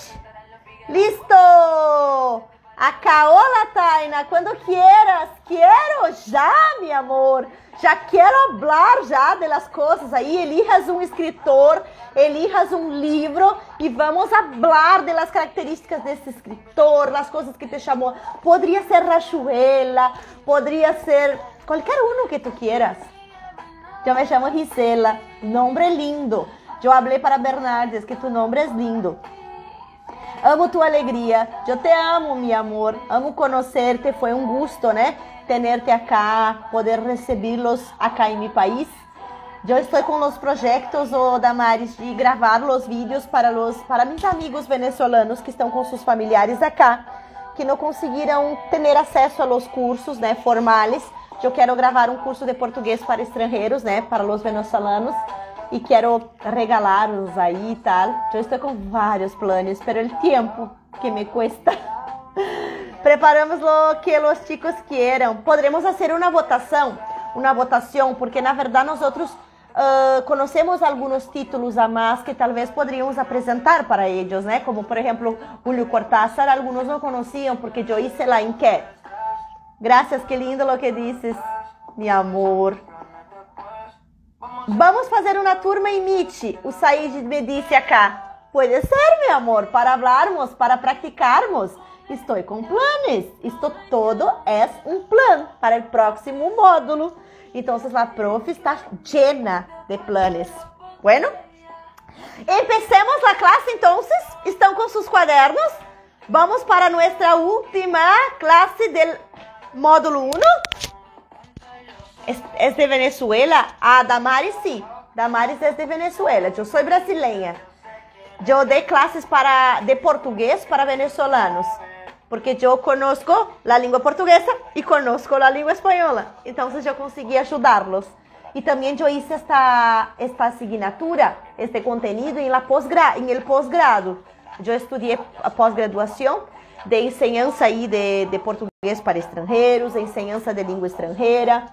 Listo. Acá, hola Taina, quando quieras, quero já, meu amor. Já quero falar já das coisas aí. Elijas um escritor, elijas um livro e vamos falar das características desse escritor, das coisas que te chamou. Poderia ser Rachuela, poderia ser qualquer um que tu quieras. Eu me chamo Gisela, nome lindo. Eu falei para Bernardes que tu nome é lindo. Amo tu alegria. Eu te amo, meu amor. Amo conhecerte. Foi um gosto, né? Tenerte acá, poder recebê-los acá em meu país. Eu estou com os projetos, o Damaris, de gravar os vídeos para os para meus amigos venezolanos que estão com seus familiares acá, que não conseguiram ter acesso aos cursos, né, formais. Eu quero gravar um curso de português para estrangeiros, né, para os venezolanos e quero regalarlos aí e tal. Eu estou com vários planos, pero o tempo que me cuesta. Preparamos lo que os chicos queiram. Podremos fazer uma votação, uma votação, porque na verdade nós uh, conhecemos alguns títulos a mais que talvez poderíamos apresentar para eles, né? Como por exemplo Julio Cortázar, alguns não conheciam porque eu hice la enquete. Graças, que lindo lo que dices, meu amor. Vamos fazer uma turma em Meet, o Said me disse acá. Pode ser, meu amor, para hablarmos, para praticarmos. Estou com planos. Isto todo é um plano para o próximo módulo. Então, a prof está llena de planos. Bueno, empecemos a classe então. Estão com seus quadernos? Vamos para nossa última classe do módulo 1. ¿Es, de Venezuela? Ah, Damaris sí. Damaris es de Venezuela. Yo soy brasileña. Yo dei clases para, de português para venezolanos. Porque eu conozco a língua portuguesa e conozco a língua espanhola. Então, eu consegui ajudá-los. E também eu hice esta, esta assinatura, este conteúdo em, la posgra, em posgrado. Eu estudei a pós-graduação de enseñança aí de, de português para estrangeiros, enseñança de língua estrangeira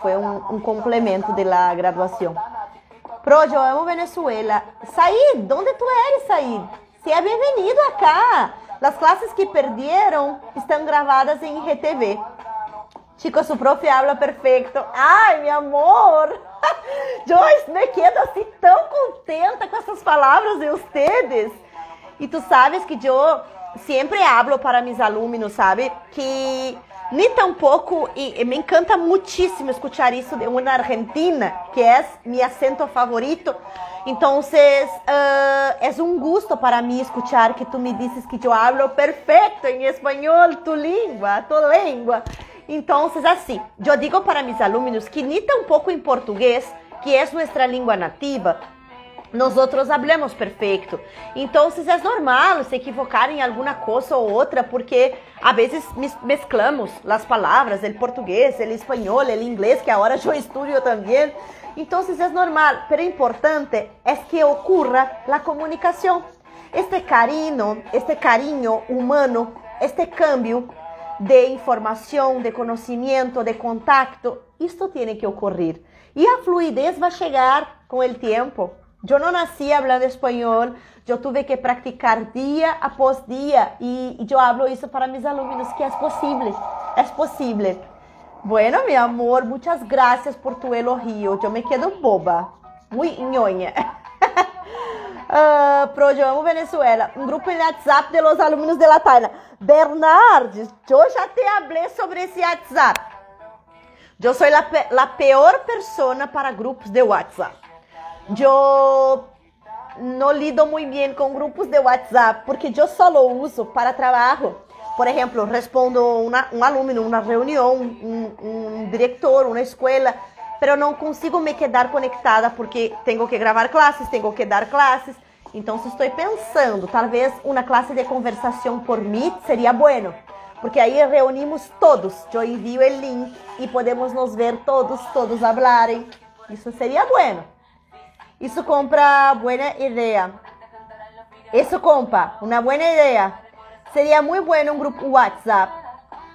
foi um, complemento da graduação. Pro, eu amo Venezuela. Said, onde tu eres, Said? Bem-vindo acá. As classes que perderam estão gravadas em RTV. Chicos, su profe habla perfeito. Ai, meu amor! Joyce, me quedo assim tão contenta com essas palavras de ustedes. E tu sabes que eu sempre hablo para mis alunos, sabe? Que ni tampoco, y me encanta muchísimo escuchar eso de una argentina, que es mi acento favorito. Entonces, uh, es un gusto para mí escuchar que tú me dices que yo hablo perfecto en español, tu lengua, tu lengua. Entonces, así, yo digo para mis alumnos que ni tampoco en portugués, que es nuestra lengua nativa, nós outros hablamos perfeito. Então, é normal se equivocar em alguma coisa ou outra, porque a vezes mesclamos as palavras, o português, o espanhol, o inglês, que agora eu estudo também. Então, é normal, pero importante é que ocorra a comunicação. Este carinho, este carinho humano, este cambio de informação, de conhecimento, de contato, isto tem que ocorrer. E a fluidez vai chegar com o tempo. Eu não nasci falando espanhol, eu tive que praticar dia após e, e eu hablo isso para meus alunos que é possível, é possível. Bueno, meu amor, muitas graças por tu elogio. Eu me quedo boba, muito nhonha. uh, pro eu amo Venezuela, um grupo em WhatsApp de los alunos de la Taina. Bernard, eu já te falei sobre esse WhatsApp. Eu sou a pior pessoa para grupos de WhatsApp. Yo no lido muy bien con grupos de WhatsApp porque yo solo uso para trabajo. Por ejemplo, respondo una, un alumno, una reunión, un, un director, una escuela, pero no consigo me quedar conectada porque tengo que gravar clases, tengo que dar clases. Então, estou pensando, talvez uma classe de conversação por Meet seria bueno, porque aí reunimos todos. Eu envio o link e podemos nos ver todos, todos hablarem. Isso seria bueno. Isso compra buena ideia. Isso compa, uma buena ideia. Seria muito bueno um grupo WhatsApp.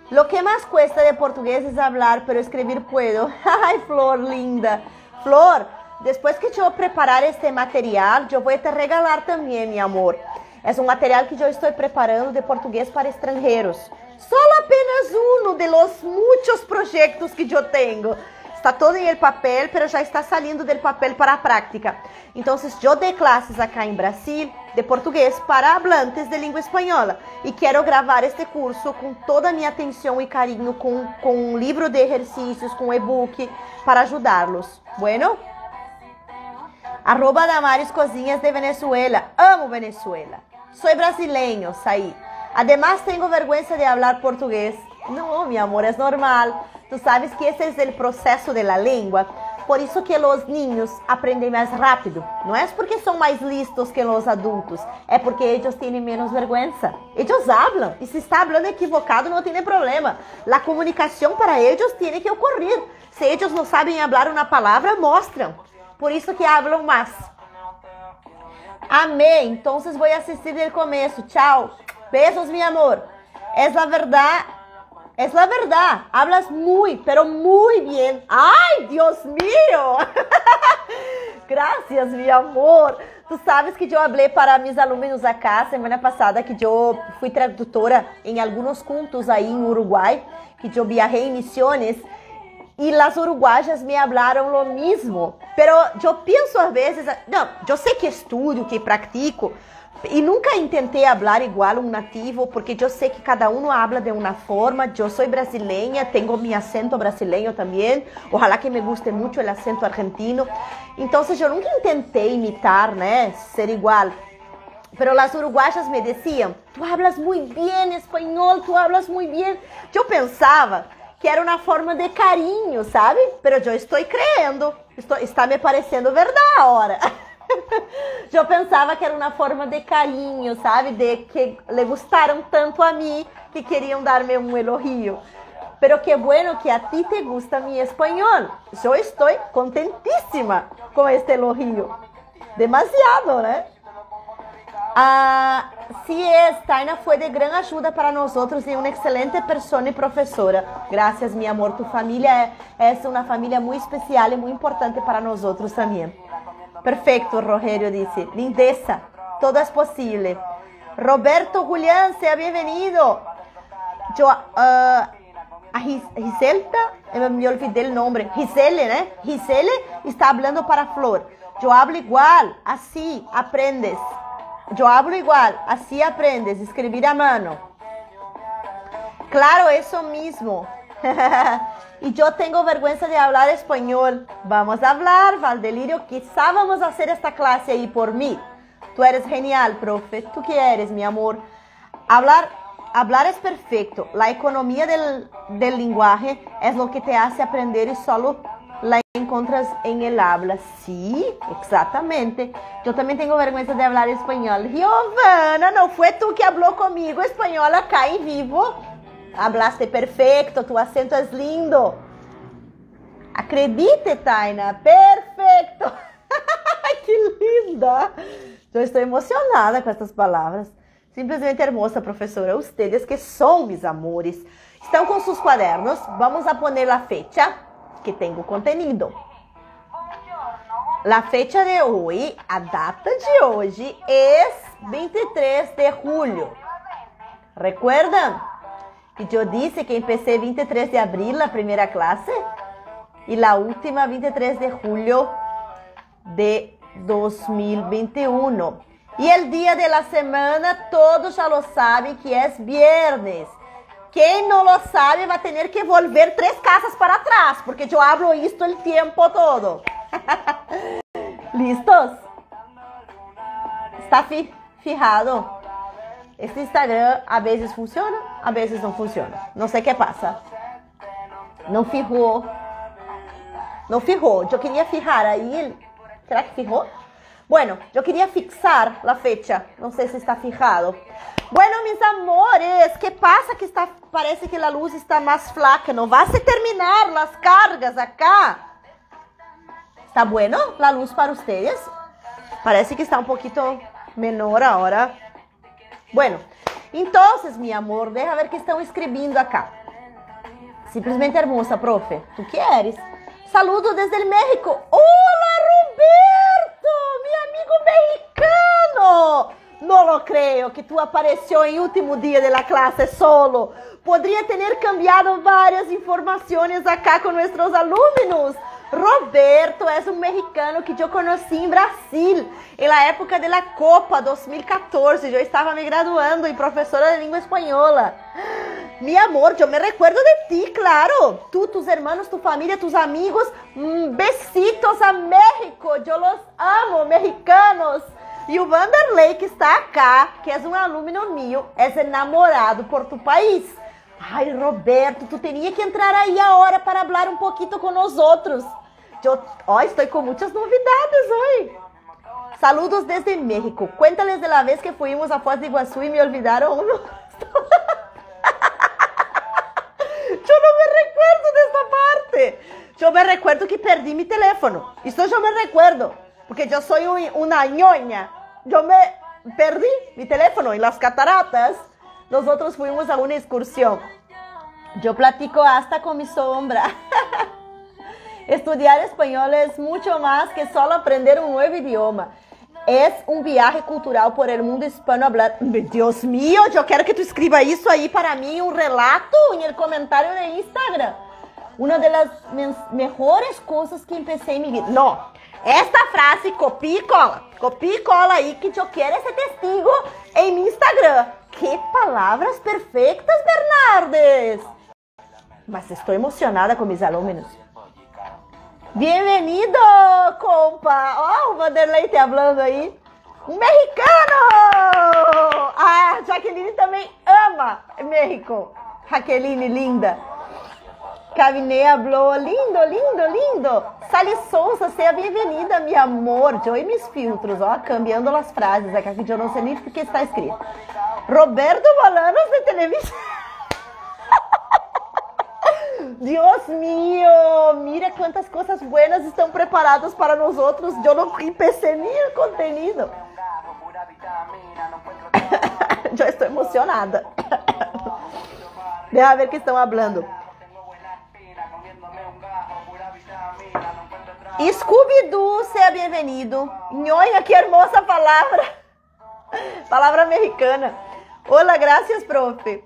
Lo que más cuesta de portugués es hablar, pero escribir puedo. Ay, Flor, linda. Flor, después que yo preparar este material, yo voy a te regalar también, mi amor. Es un material que yo estoy preparando de portugués para extranjeros. Solo apenas uno de los muchos proyectos que yo tengo. Está todo em el papel, pero já está saindo del papel para a prática. Então, eu dei classes acá em Brasil de português para hablantes de língua espanhola e quero gravar este curso com toda a minha atenção e carinho, com, com um livro de exercícios, com e-book, para ajudá-los. Bueno? Arroba Damares Cozinhas de Venezuela. Amo Venezuela. Sou brasileño, saí. Además, tenho vergüenza de falar português. Não, meu amor, é normal. Tu sabes que esse é o processo da língua. Por isso que os niños aprendem mais rápido. Não é porque são mais listos que os adultos, é porque eles têm menos vergonha. Eles hablam e se está falando equivocado não tem problema. A comunicação para eles tem que ocorrer. Se eles não sabem falar uma palavra, mostram. Por isso que hablam mais. Amém. Então vou assistir do começo. Tchau. Beijos, meu amor. É a verdade Es la verdad, hablas muy, pero muy bien. ¡Ay, Dios mío! Gracias, mi amor. Tu sabes que eu falei para mis alunos acá semana passada que eu fui tradutora em alguns cultos aí em Uruguai, que eu viajei em missões e as uruguaias me falaram lo mesmo. Pero eu penso às vezes, não, eu sei que estudo, que pratico, e nunca tentei falar igual um nativo, porque eu sei que cada um habla de uma forma. Eu sou brasileira, tenho meu acento brasileiro também. Ojalá que me guste muito o acento argentino. Então, eu nunca tentei imitar, né? Ser igual. Pero as uruguaias me diziam: Tu hablas muito bem espanhol, tu hablas muito bem. Eu pensava que era uma forma de carinho, sabe? Pero eu estou crendo. Está me parecendo verdade agora. eu pensava que era uma forma de carinho, sabe? De que le gustaram tanto a mim que queriam dar-me um elogio. Pero que bueno que a ti te gusta mi espanhol. Eu estou contentíssima com este elogio. Demasiado, né? Ah, sí es, Taina foi de grande ajuda para nós e uma excelente pessoa e professora. Graças, meu amor. Tu família é, é uma família muito especial e muito importante para nós também. Perfecto, Rogerio dice. Lindeza, todo es posible. Roberto Julián, sea bienvenido. Yo, uh, a Giselta, me olvidé el nombre. Gisele, ¿eh? Gisele está hablando para Flor. Yo hablo igual, así aprendes. Yo hablo igual, así aprendes. Escribir a mano. Claro, eso mismo. y yo tengo vergüenza de hablar español. Vamos a hablar, Valdelirio. Quizá vamos a hacer esta clase ahí por mí. Tú eres genial, profe. ¿Tú qué eres, mi amor? Hablar, hablar es perfecto. La economía del, del lenguaje es lo que te hace aprender y solo la encontras en el habla. Sí, exactamente. Yo también tengo vergüenza de hablar español. Giovanna, ¿no fue tú que habló conmigo español acá en vivo? Hablaste perfeito, tu acento é lindo. Acredite, Taina, perfeito. que linda. Eu estou emocionada com essas palavras. Simplesmente hermosa, professora. Ustedes que são mis amores. Estão com seus quadernos? Vamos a poner a fecha que tem o conteúdo. A fecha de hoje, a data de hoje é 23 de julho. Recuerdan? Que eu disse que empecé 23 de abril a primeira classe e a última 23 de julho de 2021. E o dia de la semana todos já lo sabem que é viernes. Quem não lo sabe vai ter que volver três casas para trás, porque eu hablo isto o tempo todo. ¿Listos? Está fi fijado? Este Instagram a vezes funciona, a vezes não funciona. Não sei o que passa. Não firrou. Não firrou. Eu queria firrar aí. Será que firrou? Bueno, eu queria fixar a fecha. Não sei se está fijado. Bueno, mis amores, ¿qué pasa que está, parece que la luz está más flaca? ¿No vas a terminar las cargas acá? ¿Está bueno la luz para ustedes? Parece que está un poquito menor ahora. Bueno, entonces, mi amor, deja ver qué están escribiendo acá. Simplesmente hermosa, profe. ¿Tú quieres? Saludos desde el México. Hola, Roberto, mi amigo mexicano. No lo creo que tú apareció en último día de la solo. Podría tener cambiado varias informaciones acá con nuestros alumnos. Roberto é um mexicano que eu conheci em Brasil, na época da Copa 2014. Eu estava me graduando em professora de língua espanhola. Mi amor, eu me recuerdo de ti, claro. Tu, tus hermanos, tu família, tus amigos. Mm, besitos a México. Eu los amo, mexicanos. E o Vanderlei, que está acá, que é um aluno meu, é enamorado por tu país. Ai, Roberto, tu teria que entrar aí a hora para falar um pouquinho com nós outros. Eu, oh, estou com muitas novidades hoje. Saludos desde México. Cuéntales de la vez que fuimos a Foz de Iguaçu e me olvidaram uno. eu não me recuerdo dessa parte. Eu me recuerdo que perdi meu telefone. Isso eu me recuerdo. Porque eu sou uma nhonha. Eu me perdi meu telefone em las cataratas. Nós outros fomos a uma excursão. Eu platico hasta com minha sombra. Estudiar espanhol é muito mais que só aprender um novo idioma. É um viaje cultural por el mundo hispanohablante. Deus mío, eu quero que tu escreva isso aí para mim, um relato no comentário de Instagram. Uma das melhores coisas que empecé em minha vida. Não, esta frase copia e cola. Copia e cola aí que eu quero esse testigo em meu Instagram. Que palavras perfeitas, Bernardes! Mas estou emocionada com meus alunos. Bienvenido, compa. Ó, oh, o Vanderlei te falando aí. Mexicano! A ah, Jaqueline também ama México. Jaqueline, linda. Caviné habló, lindo, lindo, lindo. Sally Souza, seja bem-vinda, meu amor. E meus filtros, ó, cambiando as frases aqui eu não sei nem o que está escrito. Roberto Bolanos de televisão. Dios mío, mira quantas coisas buenas estão preparadas para nós outros. Eu não empecé nem o contenido. Já estou emocionada. Deixa ver que estão falando. Scooby-Doo, seja bem-vindo. Nhonha, que hermosa palavra. Palavra americana. Olá, graças, profe.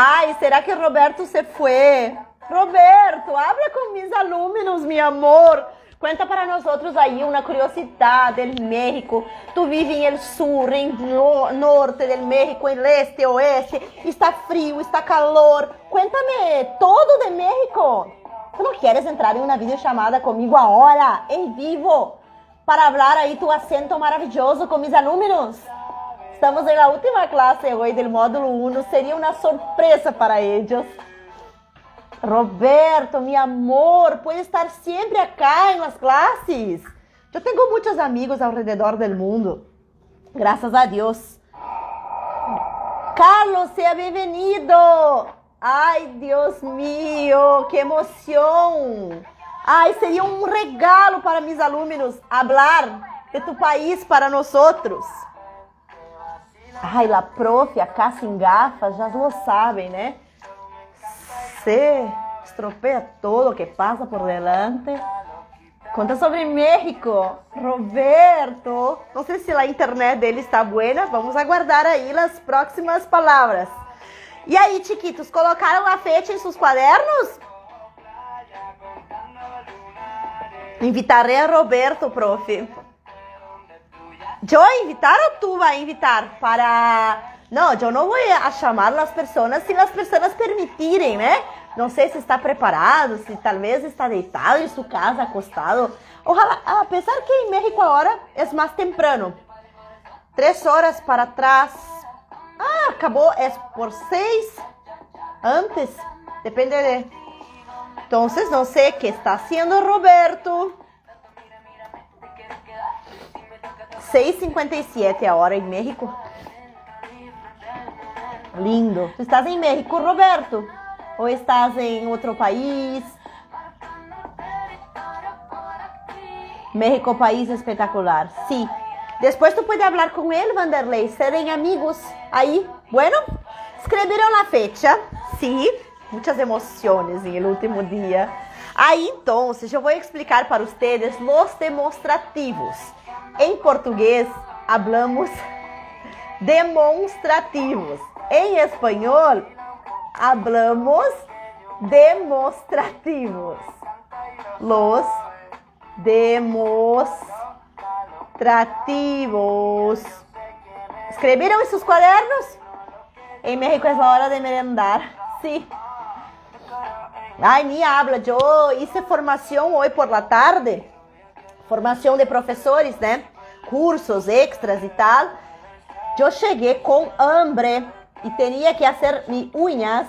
Ai, será que Roberto se foi? Roberto, habla com mis alunos, meu amor. Cuenta para nós outros aí uma curiosidade do México. Tu vive em el sur, em no, norte do México, em leste, oeste. Está frio, está calor. Cuéntame todo de México. Tu não queres entrar em uma videochamada comigo agora, em vivo, para falar aí tu acento maravilhoso com mis alunos? Estamos na última classe hoje do módulo 1. Seria uma surpresa para eles. Roberto, meu amor, pode estar sempre em las classes. Eu tenho muitos amigos ao redor do mundo. Graças a Deus. Carlos, seja bem-vindo. Ai, Deus mío, que emoção. Ai, seria um regalo para meus alunos falar de tu país para nós outros. Ai, la profe, acá sem gafas, já lo sabem, né? Se estropea todo que passa por delante. Conta sobre México. Roberto. Não sei se a internet dele está boa. Vamos aguardar aí as próximas palavras. E aí, chiquitos, colocaram a fecha em seus quadernos? Invitarei a Roberto, profe. Yo invitar o tú vas a invitar para... No, yo no voy a llamar a las personas si las personas permitirem, né? Não sei se está preparado, se talvez está deitado em sua casa, acostado. Ojalá, apesar que em México agora é mais temprano. Três horas para trás. Ah, acabou, é por seis antes. Depende de... Então, não sei o que está haciendo Roberto. 6h57 a hora em México. Lindo. ¿Tú estás en México, Roberto? ¿O estás en otro país? México, país espectacular. Sí. Después tú puedes hablar con él, Vanderlei, serem amigos ahí. Bueno, escreveram la fecha. Muchas emociones en el último día. Aí, então, eu vou explicar para vocês os demonstrativos. Em português, hablamos demonstrativos. Em espanhol, hablamos demonstrativos. Los demonstrativos. ¿Escreveram em seus quadernos? Em México é a hora de merendar. Sim. Sí. Ay, ni habla, yo hice formación hoy por la tarde, formación de profesores, né? Cursos extras e tal. Eu cheguei com hambre e tinha que fazer minhas unhas.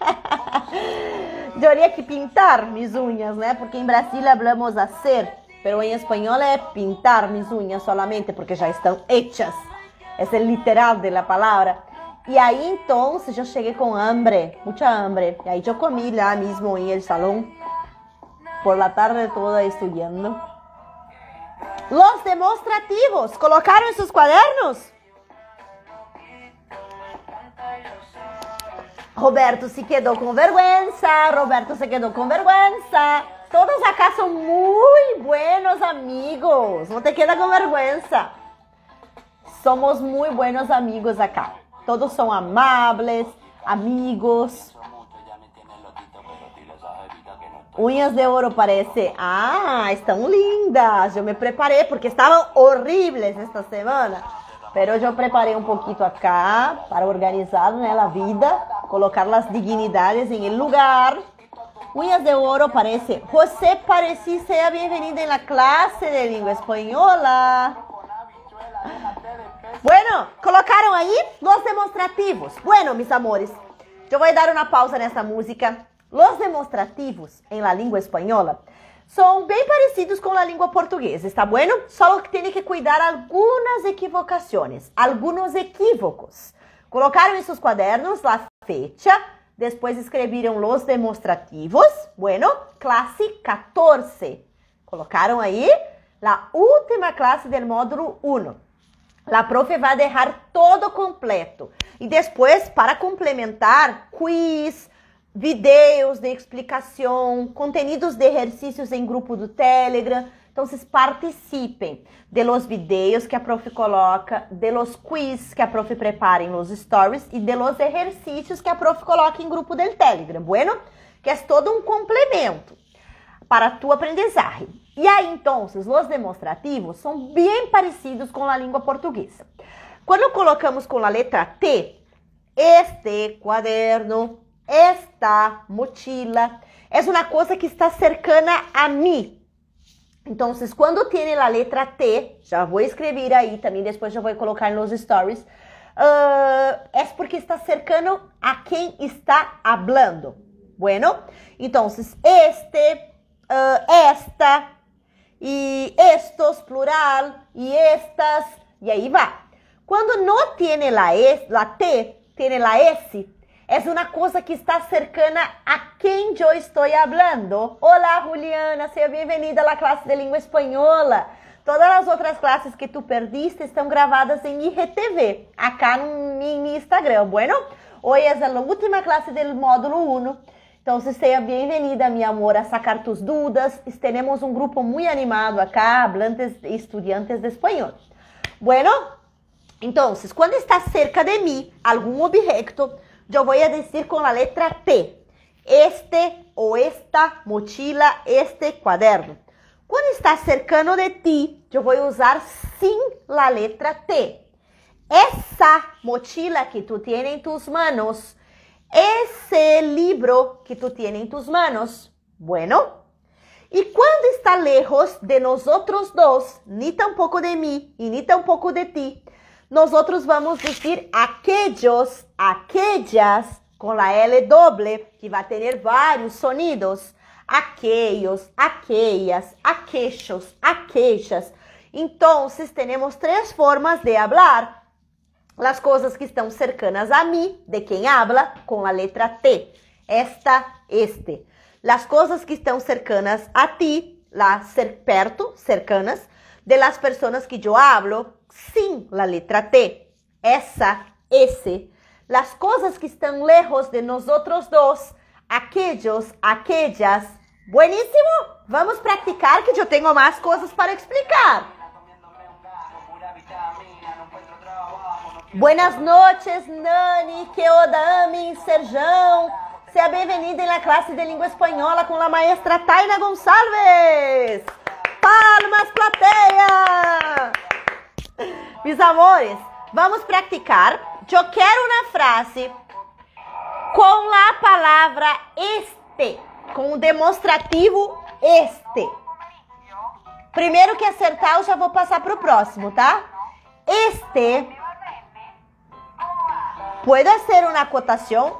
eu tinha que pintar minhas unhas, né? Porque em Brasil falamos hacer, pero em espanhol é pintar minhas unhas solamente porque já estão hechas. É o literal da palavra. E aí então eu cheguei com hambre, muita hambre. E aí eu comi lá mesmo em el salão, por la tarde toda estudando. Los demonstrativos, colocaram em seus quadernos? Roberto se quedou com vergüenza, Roberto se quedou com vergüenza. Todos acá são muito buenos amigos, não te queda com vergüenza. Somos muito buenos amigos acá. Todos son amables, amigos. Unhas de ouro parece. Ah, estão lindas. Eu me preparei porque estavam horríveis esta semana. Pero eu preparei um pouquinho acá para organizar né, a vida, colocar as dignidades em lugar. Unhas de ouro parece. José parece seja bem-vindo na classe de língua espanhola. Bueno, colocaram aí los demonstrativos. Bueno, mis amores, eu vou dar uma pausa nessa música. Los demonstrativos em la língua espanhola são bem parecidos com a língua portuguesa, está bueno? Só que tem que cuidar algumas equivocações, alguns equívocos. Colocaram em seus quadernos a fecha, depois escreveram los demonstrativos. Bueno, classe 14. Colocaram aí a última classe do módulo 1. A profe vai deixar todo completo. E depois, para complementar, quiz, vídeos de explicação, conteúdos de exercícios em grupo do Telegram. Então, vocês participem de los vídeos que a prof coloca, de los quiz que a prof prepara em los stories e de los exercícios que a prof coloca em grupo do Telegram. Bueno? Que é todo um complemento para a tua aprendizagem. E aí, então, os demonstrativos são bem parecidos com a língua portuguesa. Quando colocamos com a letra T, este quaderno, esta mochila, é uma coisa que está cercana a mim. Então, quando tem a letra T, já vou escrever aí também, depois já vou colocar nos stories, uh, é porque está cercano a quem está hablando. Bueno, então, este uh, esta, e estos, plural, e estas, e aí vai. Quando não tem es, la T, tem la S, é uma coisa que está cercana a quem eu estou falando. Olá, Juliana, seja bem-vinda à classe de língua espanhola. Todas as outras classes que tu perdiste estão gravadas em IGTV, acá no mi Instagram. Bueno, hoje é a última classe do módulo 1 então, seja bem-vinda, minha amor, a sacar tus dudas. Temos um grupo muito animado acá, hablantes e estudiantes de espanhol. Bueno, então, quando está cerca de mim algum objeto, eu vou dizer com a letra T. Este ou esta mochila, este quaderno. Quando está cercano de ti, eu vou usar sim a letra T. Essa mochila que tu tienes em tus manos ese libro que tú tienes en tus manos. Bueno, y cuando está lejos de nosotros dos, ni tampoco de mí y ni tampoco de ti, nosotros vamos a decir aquellos, aquellas, con la L doble, que va a tener varios sonidos. Aquellos, aquellas, aquellos, aquellas. Entonces, tenemos tres formas de hablar Las cosas que estão cercanas a mim, de quem habla, com a letra T. Esta, este. Las cosas que estão cercanas a ti, lá cer perto, cercanas, de las personas que eu hablo, sim, la letra T. Essa, esse. Las cosas que estão lejos de nós outros dois, aquellos, aquellas. Bueníssimo? Vamos praticar que eu tenho mais coisas para explicar. Buenas noches, Nani, Keodami, Serjão. Seja bem-vinda na classe de língua espanhola com a maestra Taina Gonçalves. Palmas, plateia! Meus amores, vamos praticar. Eu quero uma frase com a palavra este, com o demonstrativo este. Primeiro que acertar, eu já vou passar para o próximo, tá? Este ¿Puedo hacer una acotación?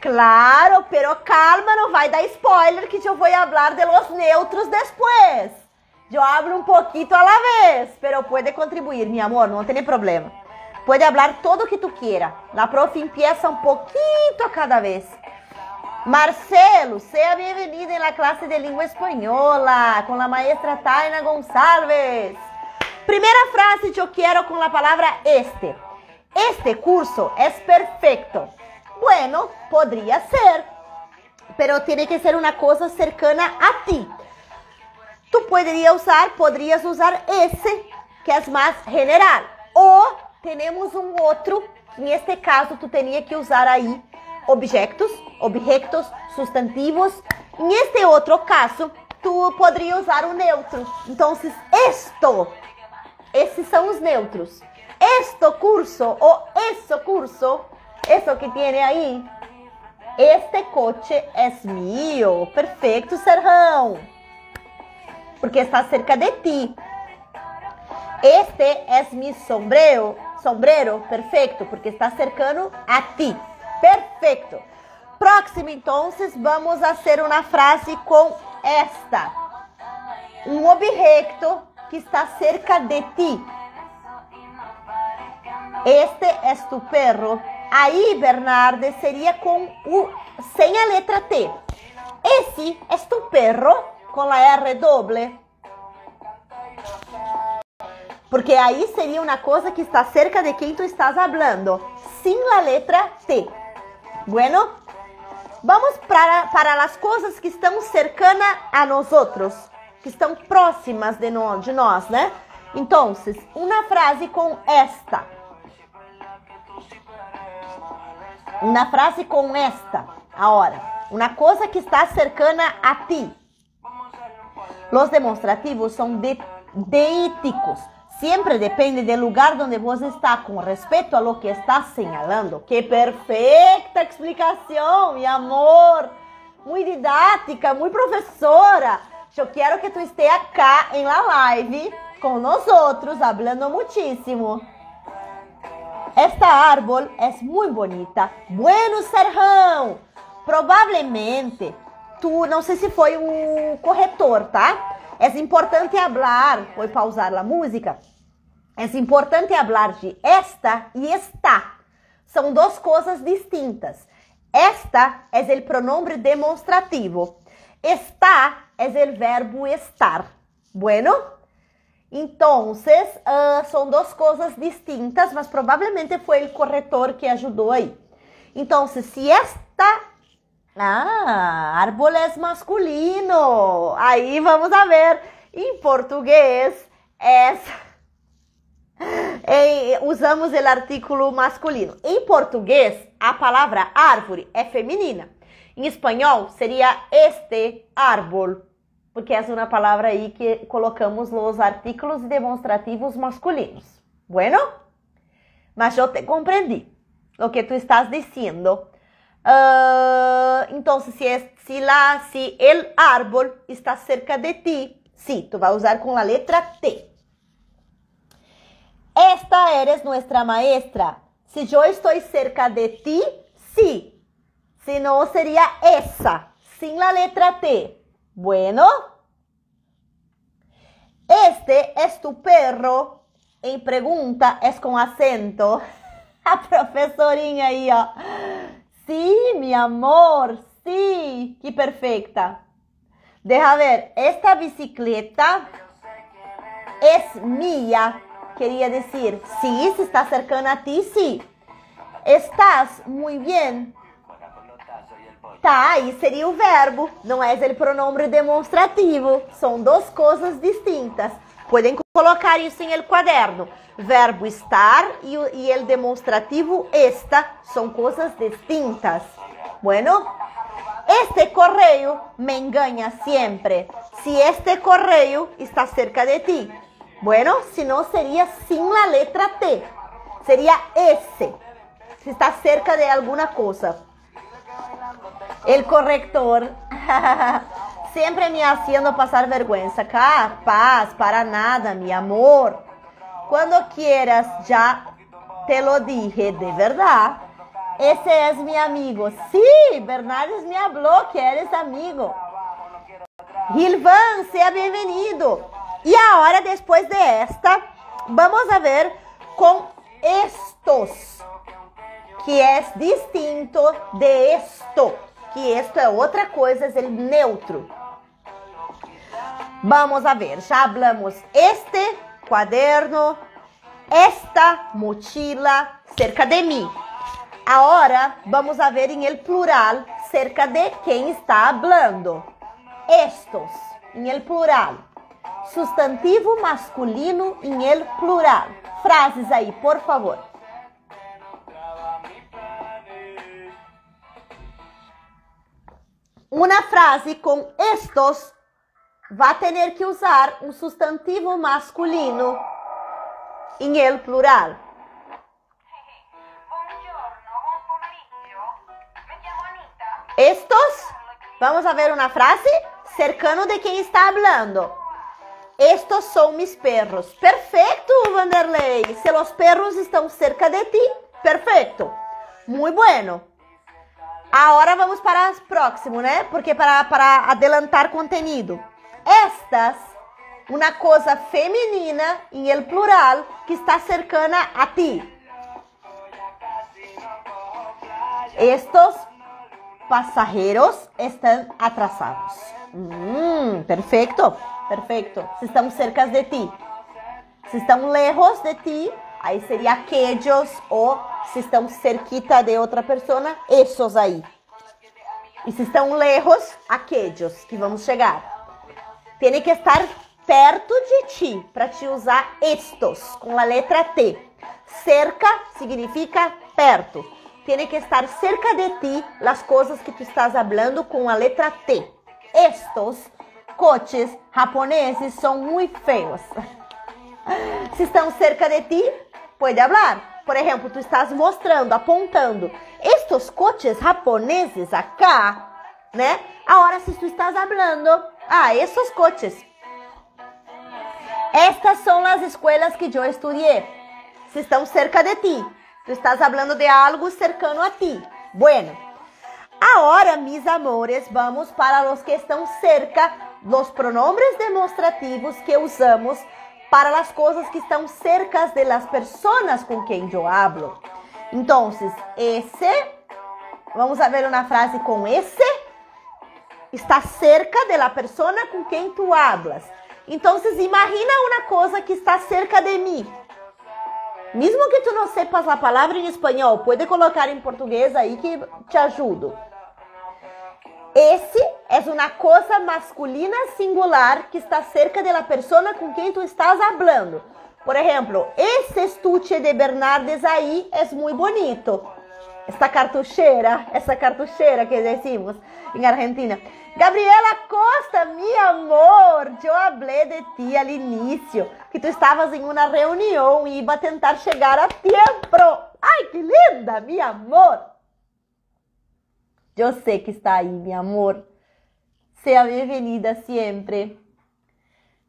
Claro, pero calma, não vai dar spoiler que eu vou falar de los neutros depois. Eu hablo um pouquinho a la vez, pero pode contribuir, mi amor, não tem problema. Pode hablar todo o que tu quiera. La profe empieza um pouquinho a cada vez. Marcelo, seja bem-vindo na classe de língua espanhola com a maestra Taina Gonçalves. Primeira frase que eu quero com a palavra este. Este curso es perfecto. Bueno, podría ser, pero tiene que ser una cosa cercana a ti. Tú podrías usar, podrías usar ese, que es más general. O tenemos un otro, en este caso tú tenías que usar ahí objetos, objetos, sustantivos. En este otro caso, tú podrías usar un neutro. Entonces, esto, esses são os neutros. Este curso o ese curso, eso que tiene ahí, este coche es mío. Perfecto, Serrão. Porque está cerca de ti. Este es mi sombrero. Sombrero, perfecto, porque está cercano a ti. Perfecto. Próximo, entonces, vamos a hacer una frase con esta. Um objeto que está cerca de ti. Este é tu perro. Aí, Bernardo, seria com o sem a letra T. Esse é tu perro com a R doble. Porque aí seria uma coisa que está cerca de quem tu estás falando, sem a letra T. Bueno? Vamos para, para as coisas que estão cercanas a nós outros, que estão próximas de nós, de nós, né? Então, uma frase com esta. Uma frase com esta, ahora. Uma coisa que está cercana a ti. Los demonstrativos são de, deíticos. Sempre depende do lugar onde você está com respeito a lo que está señalando. Que perfeita explicação, meu amor. Muito didática, muito professora. Eu quero que tu esteja cá em la live com nós outros, hablando muitíssimo. Esta árbol é muito bonita. Bueno, Serrão! Provavelmente, tu, não sei se foi o corretor, tá? É importante falar, vou pausar a música. É importante falar de esta e está. São duas coisas distintas. Esta é o pronome demonstrativo. Está é o verbo estar. Bueno? Então, uh, são duas coisas distintas, mas provavelmente foi o corretor que ajudou aí. Então, se esta ah, árbol é masculino, aí vamos a ver. Em português, é, usamos o artículo masculino. Em português, a palavra árvore é feminina. Em espanhol, seria este árbol porque essa é uma palavra aí que colocamos os artículos demonstrativos masculinos. Bueno? Mas eu te compreendi o que tu estás dizendo. Uh, então, se, é, se, lá, se el árbol está cerca de ti, sim, tu vai usar com a letra T. Esta eres nuestra maestra. Se eu estou cerca de ti, sim. Se não, seria essa, sem a letra T. Bueno, este es tu perro. En pregunta es con acento. A professorinha aí, ó. Sim, mi amor, sim. Que perfeita. Deja ver, esta bicicleta es mía. Quería decir, sí, se está acercando a ti, sí. Estás muy bien. Tá, aí seria o verbo, não é o pronome demonstrativo. São duas coisas distintas. Podem colocar isso em el quaderno. Verbo estar e o, e el demonstrativo esta são coisas distintas. Bueno, este correio me engana sempre. Se este correio está cerca de ti. Bueno, si no sería sin la letra T. Sería S. Si está cerca de alguna cosa. El corrector siempre me haciendo pasar vergüenza. Capaz, para nada, mi amor. Cuando quieras, ya te lo dije de verdad. Ese es mi amigo. Sí, Bernardes me habló que eres amigo. Gilvan, sea bienvenido. E agora, depois de esta, vamos a ver com estos, que é distinto de esto, que esto é outra coisa, é neutro. Vamos a ver, já hablamos este quaderno, esta mochila cerca de mim. Agora vamos a ver em el plural cerca de quem está hablando. Estos, em el plural substantivo masculino em el plural. Frases aí, por favor. Uma frase com estos vai ter que usar um substantivo masculino em el plural. Estos, vamos a ver uma frase cercano de quem está hablando. Estos são mis perros. Perfeito, Vanderlei. Se os perros estão cerca de ti, perfeito. Muito bueno. Agora vamos para o próximo, né? Porque para, para adelantar conteúdo. Estas, uma coisa feminina em el plural que está cercana a ti. Estos pasajeros estão atrasados. Hum, perfeito. Perfeito. Se estão cerca de ti. Se estão lejos de ti, aí seria aquellos ou se estão cerquita de outra pessoa, esses aí. E se estão lejos, aquellos que vamos chegar. Tem que estar perto de ti para te usar estos com a letra T. Cerca significa perto. Tem que estar cerca de ti as coisas que tu estás hablando com a letra T. Estos coches japoneses são muito feios. Se estão cerca de ti, pode falar. Por exemplo, tu estás mostrando, apontando. Estes coches japoneses acá, né? Agora, se tu estás falando, ah, esses coches. Estas são as escolas que eu estudei. Se estão cerca de ti. Tu estás falando de algo cercano a ti. Bueno. Agora, mis amores, vamos para os que estão cerca dos pronombres demonstrativos que usamos para as coisas que estão cerca de las personas com quem eu hablo. Então, esse, vamos a ver uma frase com esse, está cerca de la persona com quem tu hablas. Então, imagina uma coisa que está cerca de mim. Mesmo que tu não sepas a palavra em espanhol, pode colocar em português aí que te ajudo. Esse é uma coisa masculina singular que está cerca da pessoa com quem tu estás hablando. Por exemplo, esse estuche de Bernardes aí é muito bonito. Esta cartucheira, essa cartucheira que decimos em Argentina. Gabriela Costa, meu amor, eu falei de ti al início, que tu estavas em uma reunião e iba tentar chegar a tempo. Ai, que linda, meu amor! Eu sei que está aí, meu amor. Seja bem-vinda sempre.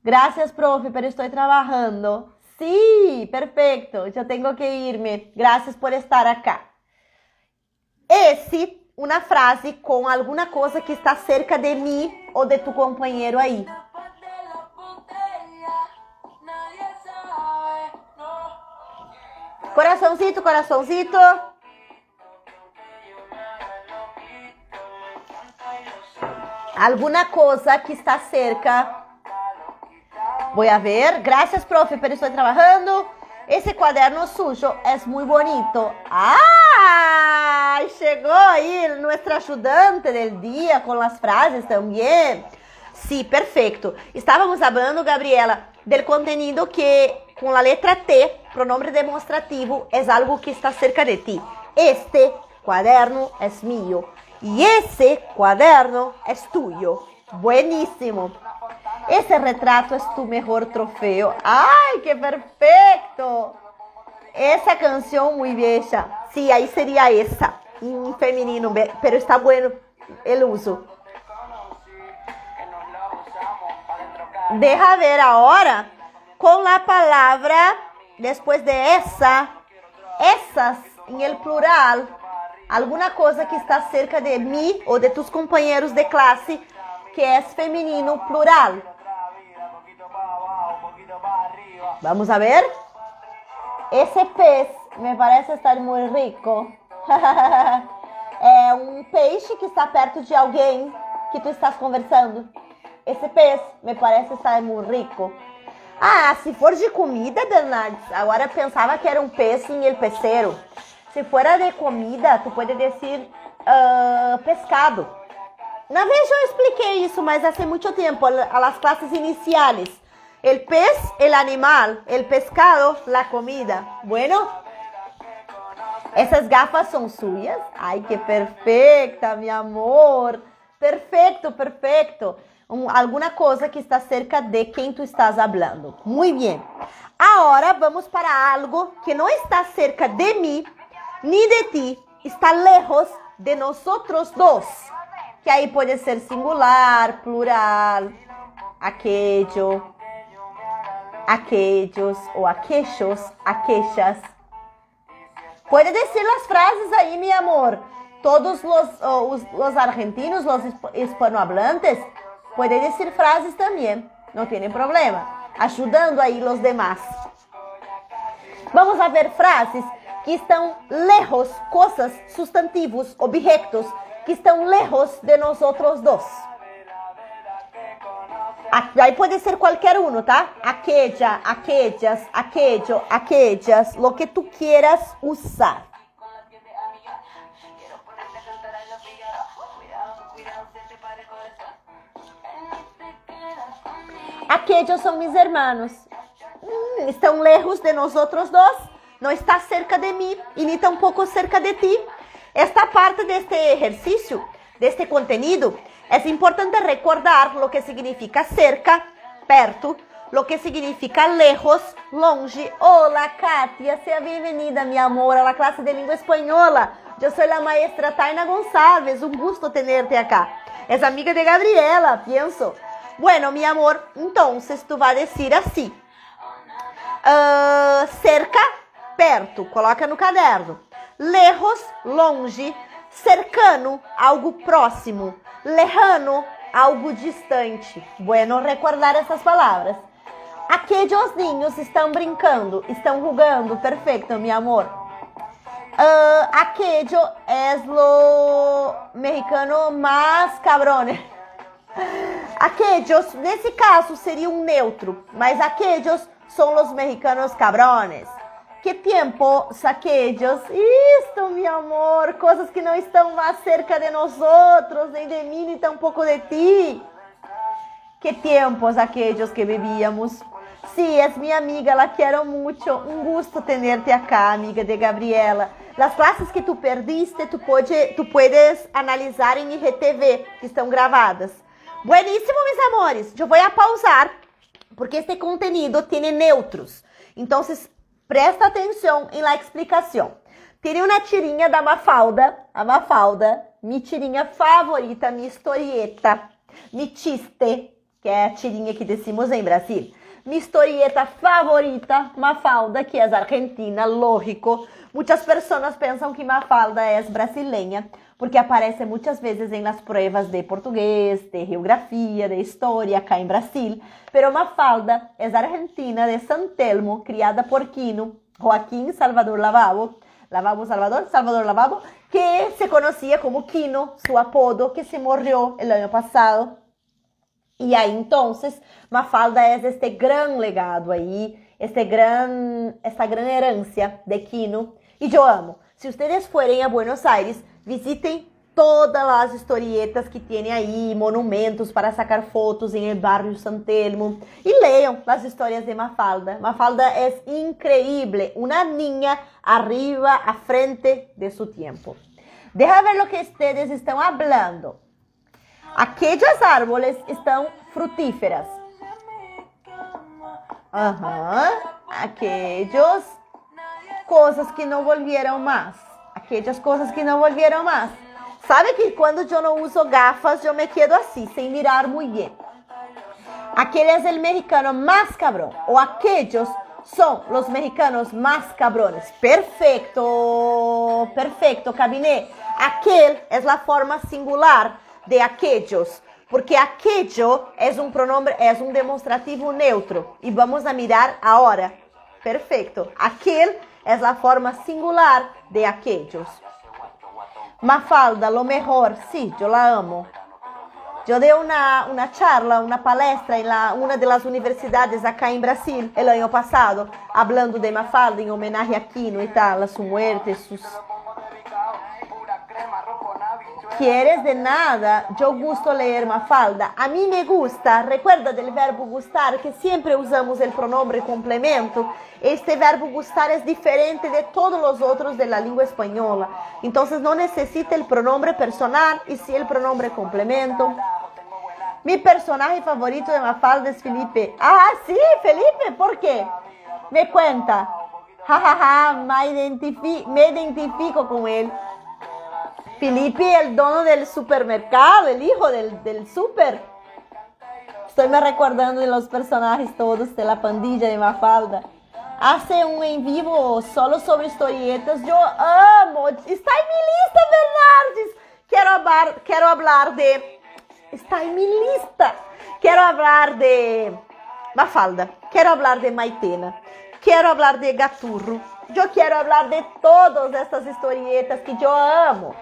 Graças, profe, pero estou trabalhando. Sí, perfeito. Eu tenho que irme. Graças por estar acá. Esse, uma frase com alguma coisa que está cerca de mim ou de tu companheiro aí. Coraçãozito, coraçãozito. Alguma coisa que está cerca. Vou ver. Graças, profe, pero estou trabalhando. Esse quaderno sujo é muito bonito. Ah, chegou aí nossa ajudante del dia com as frases também. Sí, perfeito. Estávamos falando, Gabriela, del contenido que com a letra T, pronombre demonstrativo, é algo que está cerca de ti. Este quaderno é mío e esse quaderno é tuyo. Bueníssimo. Esse retrato é tu melhor troféu. Ai, que perfeito! Essa canção muito vieja. Sí, aí seria essa, em feminino, pero está bueno el uso. Deja ver agora com a palavra depois de essa, essas em el plural, alguma coisa que está cerca de mim ou de tus companheiros de classe que é feminino plural. Vamos a ver. Esse pez me parece estar muito rico. é um peixe que está perto de alguém que tu estás conversando. Esse peixe me parece estar muito rico. Ah, se for de comida, Bernardes, agora pensava que era um peixe em el peceiro. Se for de comida, tu pode dizer uh, pescado. Na vez eu expliquei isso, mas há muito tempo, as classes iniciais. El pez, el animal, el pescado, la comida. Bueno, essas gafas são suyas. Ai, que perfeita, meu amor. Perfeito, perfeito. Um, alguma coisa que está cerca de quem tu estás hablando. Muito bem. Agora vamos para algo que não está cerca de mim nem de ti, está lejos de nós outros dois. Que aí pode ser singular, plural, aquello, aquellos ou aquechos, aquechas. Pode dizer as frases aí, meu amor. Todos os, os, os argentinos, os hispanohablantes, podem dizer frases também. Não tem problema. Ajudando aí os demais. Vamos a ver frases que estão lejos, coisas, substantivos, objetos que estão lejos de nós outros dois. Aí pode ser qualquer um, tá? Aquella, aquellas, aquello, aquellas, lo que tu quieras usar. Aquellos são meus hermanos. Hum, estão lejos de nós outros dois. Não está cerca de mim e nem tampouco cerca de ti. Esta parte deste exercício, deste conteúdo, é importante recordar o que significa cerca, perto, o que significa lejos, longe. Olá, Katia, seja bem-vinda, meu amor, à classe de língua espanhola. Eu sou a maestra Taina Gonçalves, um gusto tenerte acá. És amiga de Gabriela, penso. Bueno, meu amor, então, tu vai dizer assim. Uh, cerca, perto, coloca no caderno. Lejos, longe. Cercano, algo próximo lejano, algo distante. Bueno recordar essas palavras. Aqueles ninhos estão brincando, estão jogando, perfeito, meu amor. Uh, aquello es lo mexicano más cabrone. Aquellos, nesse caso, seria um neutro, mas aquellos são os mexicanos cabrones. Que tempo aquellos? Isto, meu amor, coisas que não estão mais cerca de nós outros, nem de mim, nem tampouco de ti. Que tempos aquellos que bebíamos. Sí, es minha amiga, la quiero mucho. Um gusto tenerte acá, amiga de Gabriela. Las classes que tu perdiste, tu, pode, tu puedes analisar em IGTV, que estão gravadas. Bueníssimo, meus amores. Eu vou pausar, porque este conteúdo tem neutros. Então, Presta atenção em la explicação. Teria uma tirinha da Mafalda, a Mafalda, minha tirinha favorita, minha historieta, mi chiste, que é a tirinha que decimos em Brasil. Minha historieta favorita, Mafalda, que é argentina, lógico. Muitas pessoas pensam que Mafalda é brasileira, porque aparece muitas vezes em las pruebas de português, de geografia, de história acá em Brasil. Pero Mafalda é argentina de San Telmo, criada por Quino Joaquín Salvador Lavabo, Lavabo Salvador, Salvador Lavabo, que se conocía como Quino, su apodo, que se murió el año pasado. Y ahí entonces Mafalda es este gran legado ahí, este gran, esta gran herencia de Quino. Y yo amo. Si ustedes fueren a Buenos Aires, visiten todas las historietas que tiene ahí, monumentos para sacar fotos en el barrio San Telmo y lean las historias de Mafalda. Mafalda es increíble, una niña arriba, a frente de su tiempo. Deja ver lo que ustedes están hablando. Aquellas árboles están frutíferas. Ajá. Aquellos cosas que no volvieron más. Aquellas cosas que no volvieron más. Sabe que quando eu não uso gafas, eu me quedo assim, sem mirar muito bem. Aquele é o mexicano mais cabrão. Ou aqueles são os mexicanos mais cabrones. Perfeito, perfeito, cabinet. Aquel é a forma singular de aquellos, porque aquello é um pronome, é um demonstrativo neutro. E vamos a mirar agora. Perfeito. Aquel é a forma singular de aquellos. Mafalda, lo mejor, sí, yo la amo. Yo di una, una charla, una palestra en la, una de las universidades acá en Brasil el año pasado, hablando de Mafalda en homenaje a Quino y tal, a su muerte, sus quieres de nada, yo gusto leer Mafalda. A mí me gusta, recuerda del verbo gustar, que siempre usamos el pronombre complemento. Este verbo gustar es diferente de todos los otros de la lengua española. Entonces no necesita el pronombre personal y sí el pronombre complemento. Mi personaje favorito de Mafalda es Felipe. Ah, sí, Felipe, ¿por qué? Me cuenta. Ja, ja, ja, me, identifi me identifico con él. Felipe, el dono del supermercado, el hijo del, del super. Estoy me recordando de los personajes todos de la pandilla de Mafalda. Hace un en vivo solo sobre historietas. Yo amo. Está en mi lista, Bernardes. Quiero hablar, quiero hablar de. Está en mi lista. Quiero hablar de Mafalda. Quiero hablar de Maitena. Quiero hablar de Gaturro. Yo quiero hablar de todas estas historietas que yo amo.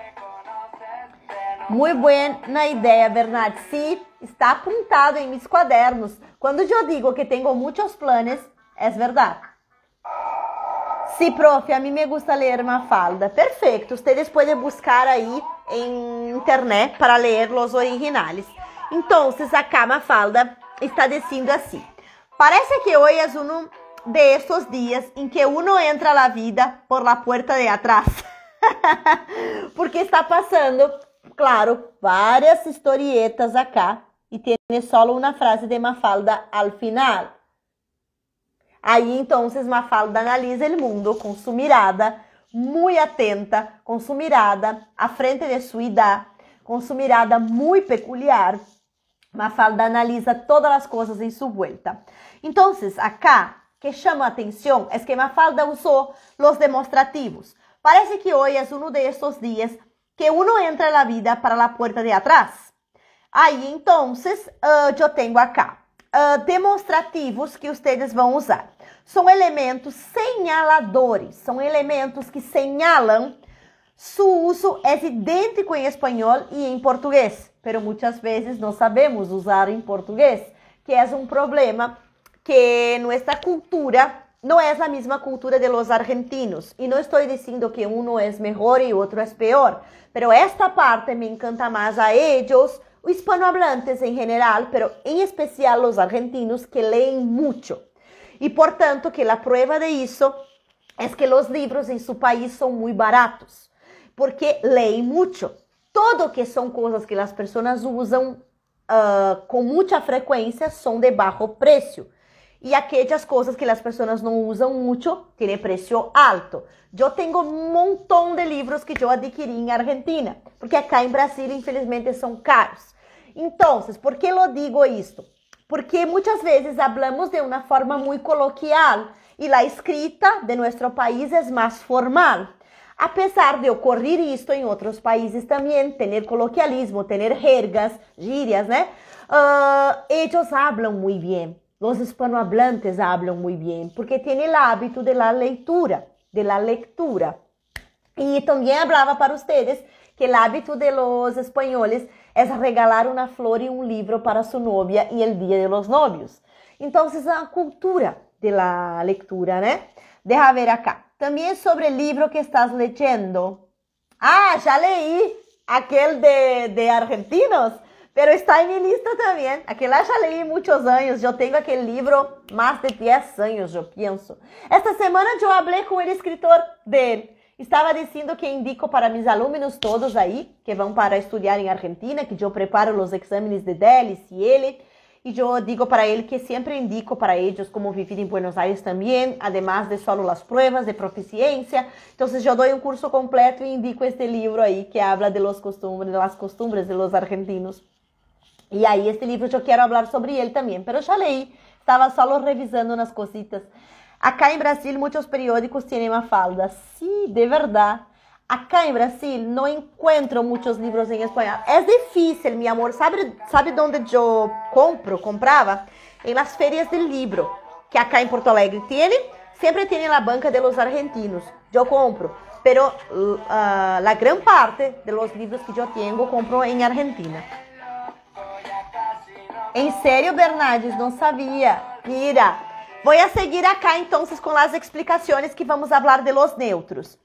Muito buena ideia, Bernard. Sí, está apuntado em mis quadernos. Quando eu digo que tenho muitos planos, é verdade. Sí, profe, a mim me gusta ler Mafalda. Perfeito. Vocês podem buscar aí em internet para ler os originais. Então, acá Mafalda está dizendo assim. Parece que hoje é um de esses dias em que uno entra na vida por la puerta de atrás. Porque está passando claro, várias historietas acá e tem solo uma frase de Mafalda al final. Aí então Mafalda analisa o mundo com sua mirada muito atenta, com sua mirada à frente de sua idade, com sua mirada muito peculiar. Mafalda analisa todas as coisas em sua volta. Então, acá, que chama a atenção é que Mafalda usou os demonstrativos. Parece que hoje é um desses dias que uno entra na vida para a porta de atrás. Aí, então, uh, eu tenho acá uh, demonstrativos que vocês vão usar. São elementos señaladores, são elementos que señalam. Su uso é idêntico em espanhol e em português, pero muitas vezes não sabemos usar em português, que é um problema que nossa cultura não é a mesma cultura de los argentinos. E não estou dizendo que um é melhor e outro é pior, pero esta parte me encanta mais a eles, hispanohablantes em geral, pero em especial os argentinos que leem muito. E portanto, que a prova de isso é que os livros em seu país são muito baratos, porque leem muito. Todo que são coisas que as pessoas usam uh, com muita frequência são de baixo preço e aquelas coisas que as pessoas não usam muito têm preço alto. Eu tenho um montão de livros que eu adquiri em Argentina, porque acá em Brasil, infelizmente, são caros. Então, por que eu digo isto? Porque muitas vezes falamos de uma forma muito coloquial e a escrita de nosso país é mais formal. A pesar de ocorrer isto em outros países também, ter coloquialismo, ter jergas, gírias, né? Uh, eles falam muito bem Los hispanohablantes hablan muy bien porque tienen el hábito de la lectura, de la lectura. Y también hablaba para ustedes que el hábito de los españoles es regalar una flor y un libro para su novia y el día de los novios. Entonces, a cultura de la lectura, ¿no? Deja ver acá. También sobre el libro que estás leyendo. Ah, ya leí aquel de, de argentinos. Pero está en mi lista también. Aquel ya leí muchos años. Yo tengo aquel libro más de 10 años, yo pienso. Esta semana yo hablé con el escritor de él. Estava dizendo que indico para meus alunos todos aí, que vão para estudar em Argentina, que eu preparo os exames de DELIS e ele. E eu digo para ele que sempre indico para eles como viver em Buenos Aires também, además de solo as pruebas de proficiência. Então, eu dou um curso completo e indico este livro aí que habla de los costumbres, de las costumbres de los argentinos. E aí, este livro eu quero falar sobre ele também, pero já leí, estava só revisando nas cositas. Acá em Brasil, muitos periódicos têm Mafalda. Sí, de verdade. Acá em Brasil não encontro muitos livros em espanhol. É difícil, meu amor. Sabe, sabe onde eu compro, comprava? Em las ferias de livro, que acá em Porto Alegre tem. Sempre tem na banca de los argentinos. Eu compro. Pero uh, a gran parte de los livros que eu tenho, compro em Argentina. Em sério, Bernardes, não sabia. Mira, Vou a seguir acá entonces con las explicaciones que vamos a hablar de los neutros.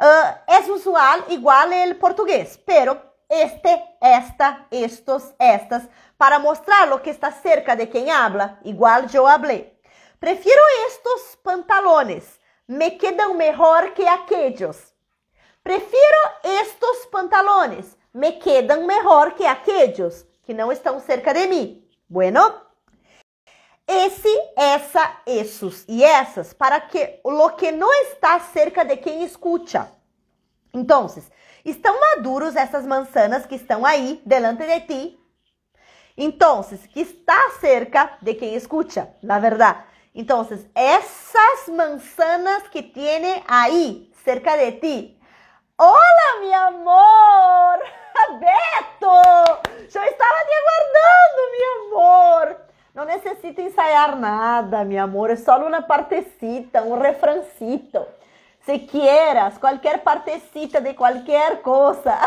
Uh, es usual igual el portugués, pero este, esta, estos, estas, para mostrar lo que está cerca de quien habla, igual yo hablé. Prefiero estos pantalones, me quedan mejor que aquellos. Prefiero estos pantalones, me quedan mejor que aquellos que não estão cerca de mim. Bueno, esse, essa, esses e essas para que lo que não está cerca de quem escuta. Então, estão maduros essas manzanas que estão aí delante de ti. Então, que está cerca de quem escuta, na verdade. Então, essas manzanas que tiene aí cerca de ti. Olá, meu amor! Beto! Eu estava te aguardando, meu amor! Não necessita ensaiar nada, meu amor, é só uma partecita, um refrancito. Se quieras, qualquer partecita de qualquer coisa.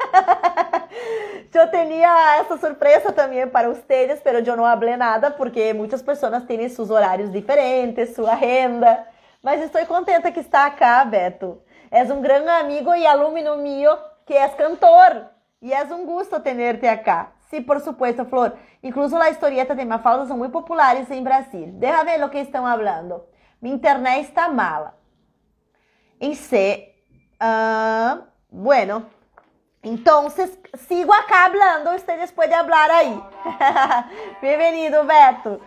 eu tinha essa surpresa também para vocês, mas eu não falei nada porque muitas pessoas têm seus horários diferentes, sua agenda. Mas estou contenta que está acá, Beto. És um grande amigo e aluno meu que és cantor. E é um gosto tenerte acá. Sí, por supuesto, Flor. Incluso las historietas de Mafalda son muy populares en Brasil. Deja ver lo que están hablando. Mi internet está mala. En C. Uh, bueno, entonces sigo acá. Ustedes pueden hablar ahí. Bienvenido, Beto.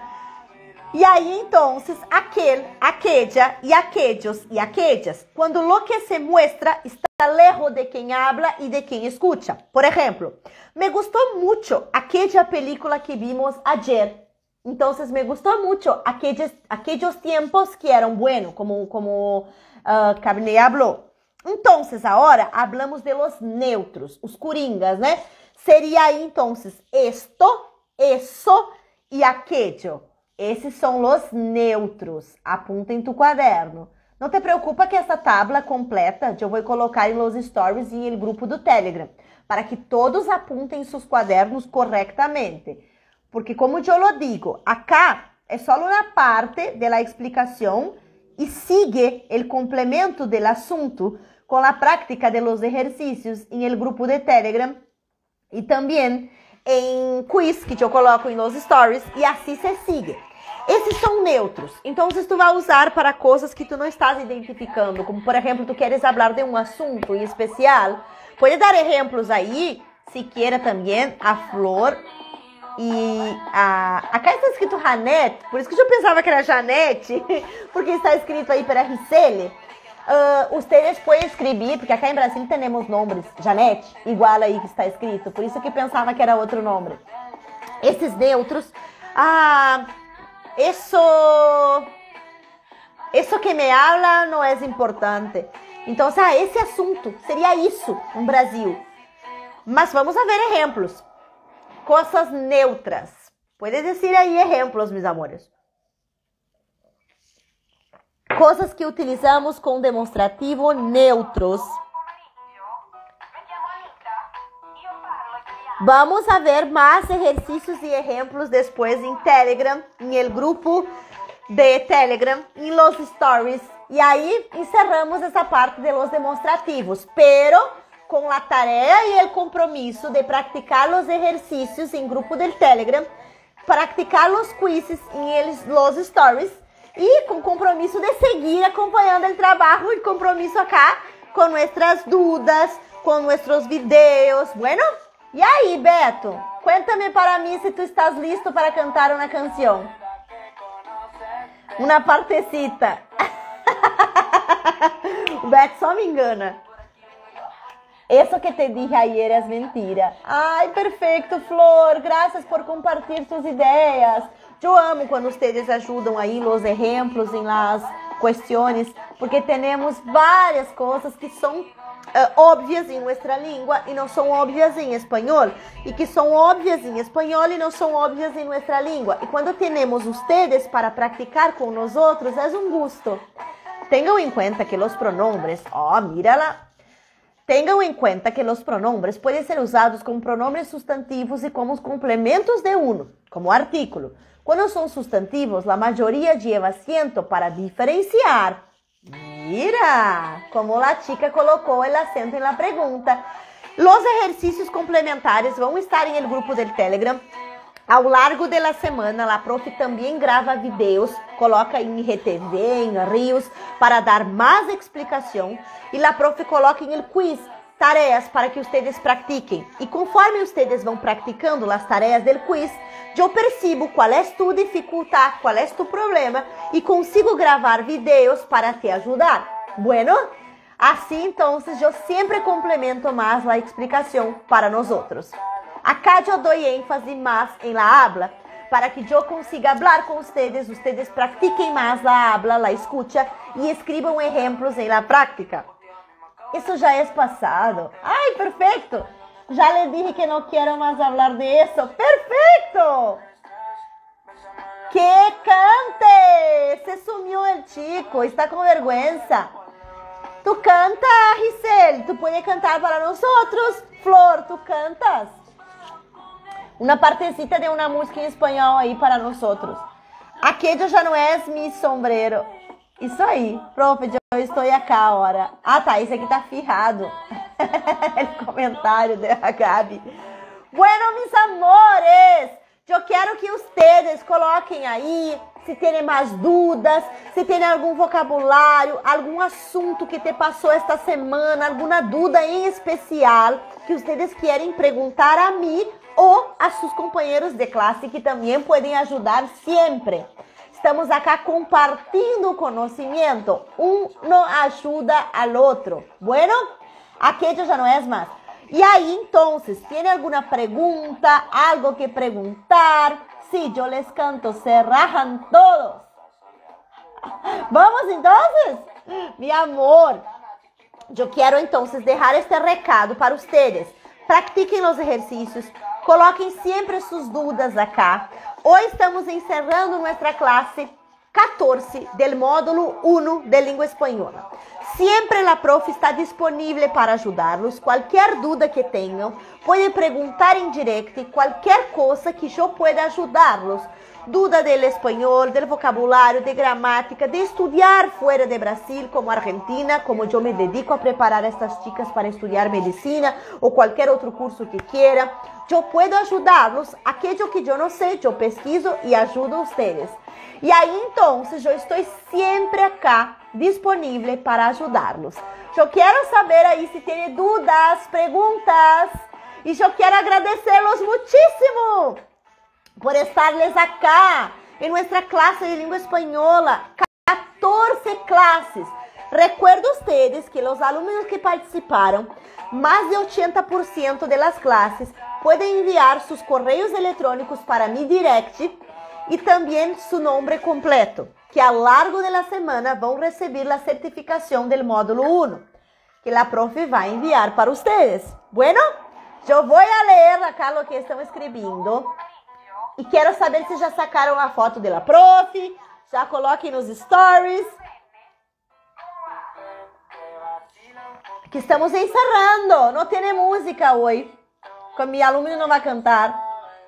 E aí, então, aquele, aquella e aquellos e aquellas, quando lo que se muestra está lejos de quem habla e de quem escucha. Por exemplo, me gostou muito aquela película que vimos ayer. Então, me gostou muito aqueles, aqueles tempos que eram buenos, como, como uh, ah, Cabinet falou. Então, agora, hablamos de los neutros, os coringas, né? Seria aí, então, esto, eso e aquello. Esses são os neutros. Apunta em tu quaderno. Não te preocupa que essa tabla completa eu vou colocar em los stories e no grupo do Telegram, para que todos apuntem seus quadernos corretamente. Porque como eu digo, acá é só uma parte da explicação e sigue o complemento do assunto com a prática de los exercícios em el grupo de Telegram e também em quiz que eu coloco em los stories e assim se sigue. Esses são neutros. Então, se tu vai usar para coisas que tu não estás identificando, como por exemplo, tu queres falar de um assunto em especial, pode dar exemplos aí, se queira também, a flor e a. Acá está escrito Janete, por isso que eu pensava que era Janete, porque está escrito aí para Ricele. Uh, ustedes podem escrever, porque acá em Brasil temos nomes, Janete, igual aí que está escrito, por isso que pensava que era outro nome. Esses neutros, ah, isso, isso que me habla não é importante. Então, ah, esse assunto seria isso no Brasil. Mas vamos ver exemplos. Coisas neutras. Puedes decir ahí ejemplos, mis amores. Cosas que utilizamos com demonstrativo neutros. Vamos a ver más ejercicios y ejemplos después en Telegram, en el grupo de Telegram, en los stories. Y ahí encerramos essa parte de los demonstrativos, pero com a tarefa e o compromisso de praticar os exercícios em grupo do Telegram, praticar os quizzes em los stories e com compromisso de seguir acompanhando o trabalho e compromisso acá com nossas dúvidas, com nossos vídeos. Bueno, e aí, Beto? Cuéntame para mim se tu estás listo para cantar uma canção. Uma partecita. o Beto só me engana. Eso que te dije ayer es mentira. Ay, perfecto, Flor. Gracias por compartir sus ideas. Eu amo quando vocês ajudam aí os exemplos em las questões, porque temos várias coisas que são uh, óbvias em nossa língua e não são óbvias em espanhol, e que são óbvias em espanhol e não são óbvias em nossa língua. E quando temos vocês para praticar com nós outros, é um gosto. Tenham em conta que os pronombres, ó, oh, mira lá, Tenham em conta que os pronombres podem ser usados como pronombres substantivos e como complementos de uno, como artículo. Quando são substantivos, a maioria lleva acento para diferenciar. Mira, como a chica colocou o acento na pergunta. Os exercícios complementares vão estar em el grupo del Telegram ao largo da semana, a prof também grava vídeos, coloca em RTV, em Rios, para dar mais explicação. E a prof coloca em el quiz tareas para que vocês pratiquem. E conforme vocês vão praticando as tarefas do quiz, eu percebo qual é tu dificuldade, qual é tu problema e consigo gravar vídeos para te ajudar. Bueno, assim então eu sempre complemento mais a explicação para nós outros. Acá eu dou ênfase mais em la habla para que eu consiga falar com vocês, vocês pratiquem mais la habla, la escucha e escrevam exemplos em la prática. Isso já é passado. Ai, perfeito! Já lhe dije que não quero mais falar de isso. Perfeito! Que cante! Se sumiu o chico, está com vergonha. Tu canta, Gisele, tu pode cantar para nós outros. Flor, tu cantas? Una partecita de una música em espanhol aí para nós outros. Aquello já não é mi sombrero. Isso aí, prof, eu estou aqui agora. Ah, tá, esse aqui tá firrado. comentário da Gabi. Bueno, mis amores, eu quero que vocês coloquem aí se tem mais dúvidas, se tem algum vocabulário, algum assunto que te passou esta semana, alguma dúvida em especial que vocês querem perguntar a mim ou a seus companheiros de classe que também podem ajudar sempre. Estamos acá compartindo conhecimento. Um não ajuda ao outro. Bueno, aquello já não é mais. E aí, então, tem alguma pergunta, algo que perguntar? Sí, yo les canto, se rajan todos. Vamos entonces, mi amor. Eu quero então deixar este recado para vocês. Pratiquem os exercícios, coloquem sempre suas dúvidas acá. Hoje estamos encerrando nossa classe 14 do módulo 1 de língua espanhola. Sempre a prof está disponível para ajudá-los. Qualquer dúvida que tenham, podem perguntar em direct qualquer coisa que eu pueda ajudá-los. Dúvida do espanhol, do vocabulário, de gramática, de estudar fora de Brasil, como Argentina, como eu me dedico a preparar estas chicas para estudar medicina ou qualquer outro curso que. Eu puedo ajudá-los. Aquilo que eu não sei, eu pesquiso e ajudo vocês. E aí, então, eu estou sempre acá disponível para ajudá-los. Eu quero saber aí se tem dúvidas, perguntas. E eu quero agradecê-los muitíssimo por estarles acá em nossa classe de língua espanhola. 14 classes. Recuerdo ustedes que os alunos que participaram, mais de 80% das classes, podem enviar seus correios eletrônicos para mi direct e também seu nome completo, que ao largo da semana vão receber a certificação do módulo 1, que a profe vai enviar para vocês. Bueno, eu vou a ler acá o que estão escrevendo. E quero saber se já sacaram a foto dela prof. Já coloquem nos stories. Que estamos encerrando. Não tem música hoje. Com mi aluno não vai cantar.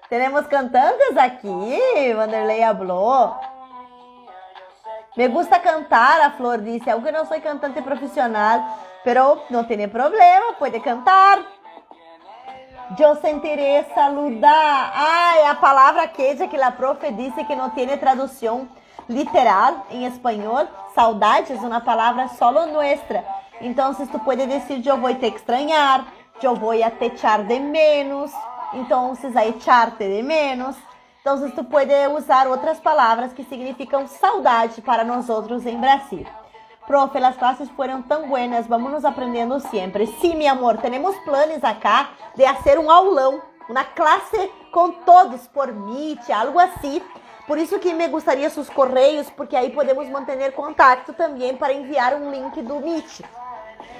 Temos cantantes aqui. Vanderlei habló. Me gusta cantar, a Flor disse. Aunque não sou cantante profissional, pero não tem problema, pode cantar. Eu sentiré saludar. Ai, a palavra aquella que a profe disse que não tem tradução literal em espanhol. Saudade é uma palavra solo nuestra. Então, tu pode dizer, eu vou te extrañar, eu vou te echar de menos. Então, a echarte de menos. Então, tu pode usar outras palavras que significam saudade para nós outros em Brasil. Profe, as classes foram tão buenas, vamos nos aprendendo sempre. Sim, meu amor, temos planos acá de fazer um aulão, uma classe com todos por Meet, algo assim. Por isso que me gostaria seus correios, porque aí podemos manter contato também para enviar um link do Meet.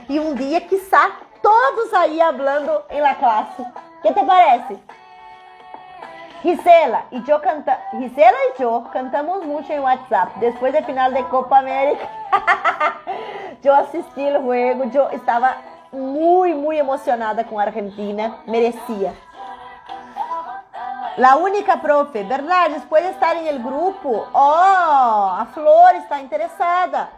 E um dia, quiçá, todos aí falando em la classe. Que te parece? Gisela e eu canta, Gisela e cantamos muito em WhatsApp. Depois da final da Copa América, eu assisti o jogo, eu estava muito, muito emocionada com a Argentina, merecia. La única profe, verdade, puede estar em el grupo. Oh, a Flor está interessada.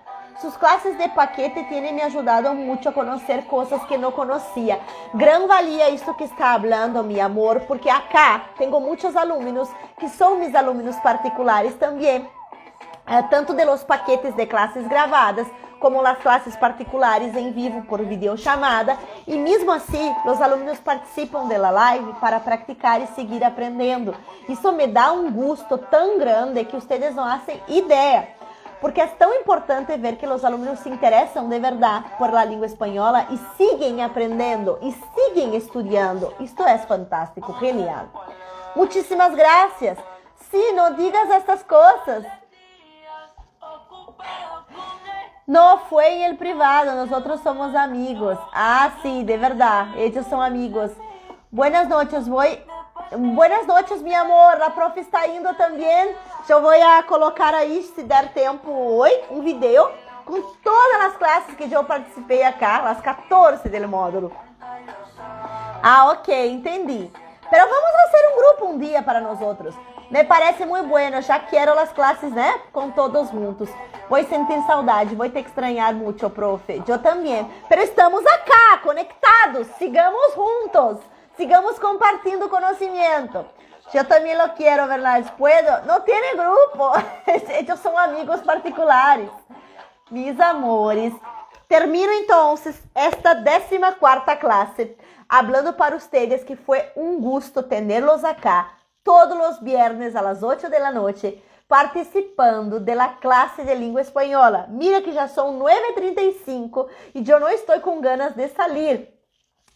Sus clases de paquete têm me ajudado muito a conhecer coisas que não conhecia. Gran valia isto que está falando, mi amor, porque acá tenho muitos alunos que são mis alunos particulares também, eh, tanto de los paquetes de classes gravadas como as classes particulares em vivo por videochamada. E mesmo assim, os alunos participam da live para praticar e seguir aprendendo. Isso me dá um gosto tão grande que vocês não fazem ideia porque é tão importante ver que os alunos se interessam de verdade por la língua espanhola e seguem aprendendo e seguem estudando. Isto é fantástico, genial. Muitíssimas graças. Sim, não digas estas coisas. Não foi em el privado, nós somos amigos. Ah, sim, de verdade, eles são amigos. Buenas noches, vou Buenas noches, meu amor. A prof está indo também. Eu vou a colocar aí, se der tempo, hoje, um vídeo com todas as classes que eu participei aqui, as 14 do módulo. Ah, ok, entendi. Pero vamos fazer um grupo um dia para nós outros. Me parece muito bueno, já quero as classes, né? Com todos juntos. Vou sentir saudade, vou te extrañar muito, profe. Eu também. Pero estamos acá, conectados. Sigamos juntos. Sigamos compartindo conhecimento. Eu também lo quero, verdade? Puedo? Não tem grupo. Eles são amigos particulares. Mis amores. Termino então esta 14 classe hablando para ustedes que foi um gusto tê-los acá todos os viernes a las 8 da noite participando da classe de língua espanhola. Mira que já são 9h35 e eu não estou com ganas de sair.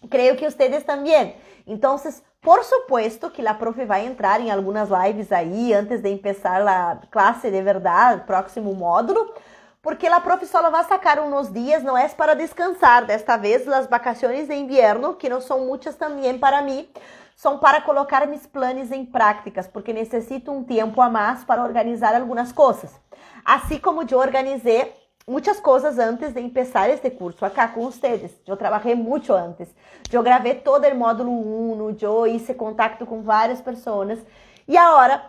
Creio que vocês também. Então, por supuesto que a profe vai entrar em algumas lives aí antes de começar a classe de verdade, próximo módulo, porque a profe só vai sacar uns dias, não é para descansar. Desta vez, as vacações de inverno, que não são muitas também para mim, são para colocar mis planos em práticas, porque necessito um tempo a mais para organizar algumas coisas. Assim como eu organizei muitas coisas antes de começar este curso acá com vocês. Eu trabalhei muito antes. Eu gravei todo o módulo 1, eu hice contato com várias pessoas e agora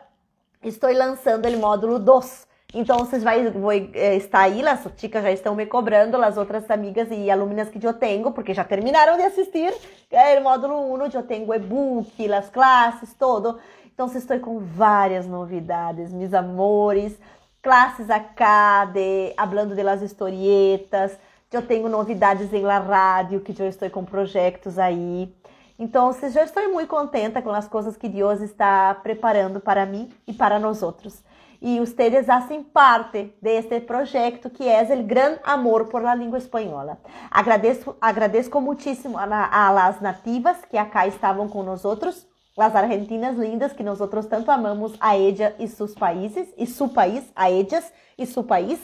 estou lançando o módulo 2. Então, vocês vou eh, estar aí, as chicas já estão me cobrando, as outras amigas e alunas que eu tenho, porque já terminaram de assistir é, o módulo 1, eu tenho e-book, as classes, todo. Então, estou com várias novidades, meus amores classes acá de hablando de las historietas. Eu tenho novidades em la rádio, que eu estou com projetos aí. Então, já estou muito contenta com as coisas que Deus está preparando para mim e para nós outros. E vocês fazem parte deste projeto que é o gran amor por la língua espanhola. Agradeço, agradeço muitíssimo a, a las nativas que acá estavam com nós outros las argentinas lindas que nós outros tanto amamos a ella e seus países e seu país, a ellas e seu país.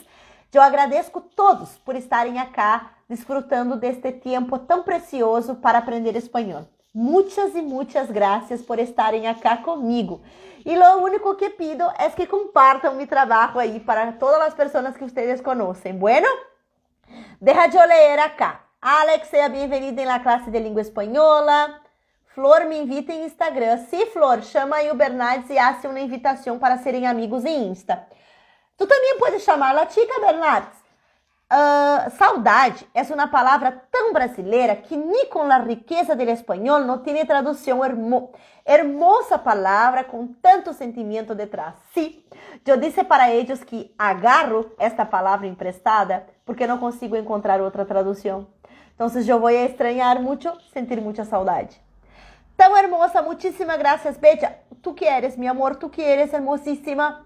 Eu agradeço todos por estarem acá desfrutando deste tempo tão precioso para aprender espanhol. Muchas y muchas gracias por estarem acá comigo. E lo único que pido é que compartam mi trabalho aí para todas as pessoas que vocês conhecem. Bueno, deja eu ler acá. Alex, seja bem-vinda na classe de língua espanhola. Flor me invita em Instagram. Sim, Flor, chama aí o Bernardes e hace uma invitação para serem amigos em Insta. Tu também pode chamar a chica, Bernardes. Uh, saudade é uma palavra tão brasileira que nem com a riqueza do espanhol não tem tradução hermo hermosa palavra com tanto sentimento detrás. Sim, eu disse para eles que agarro esta palavra emprestada porque não consigo encontrar outra tradução. Então, eu vou estranhar muito, sentir muita saudade. Tão hermosa, muitíssimas graças, Beja. Tu que eres, meu amor, tu que eres hermosíssima.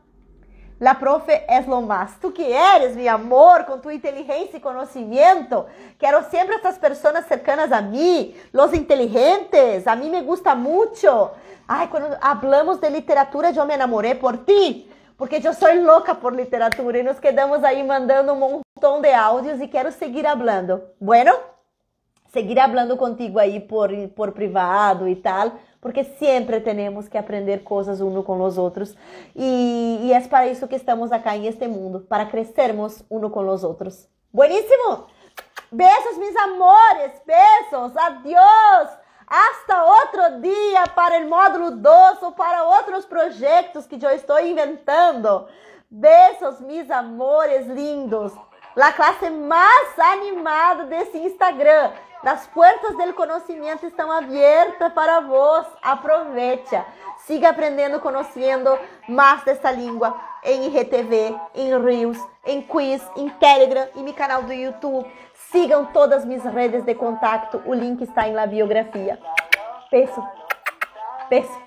La profe es lo más. Tú que eres, mi amor, con tu inteligencia y conocimiento. Quiero siempre estas personas cercanas a mí, los inteligentes. A mí me gusta mucho. Ay, cuando hablamos de literatura, yo me enamoré por ti. Porque eu sou louca por literatura e nos quedamos aí mandando um montão de áudios e quero seguir hablando. Bueno? Seguir hablando contigo aí por, por privado e tal, porque sempre temos que aprender coisas uno com os outros e, e é para isso que estamos acá em este mundo, para crescermos uno com os outros. Bueníssimo! Beijos, meus amores, beijos, adiós! Hasta outro dia para o módulo 2 ou para outros projetos que eu estou inventando. Beijos, meus amores lindos! La classe mais animada desse Instagram. As portas do conhecimento estão abertas para vós. Aproveite. Siga aprendendo, conhecendo mais dessa língua em IGTV, em Reels, em Quiz, em Telegram e meu canal do YouTube. Sigam todas as minhas redes de contato. O link está na biografia. Peço. Peço.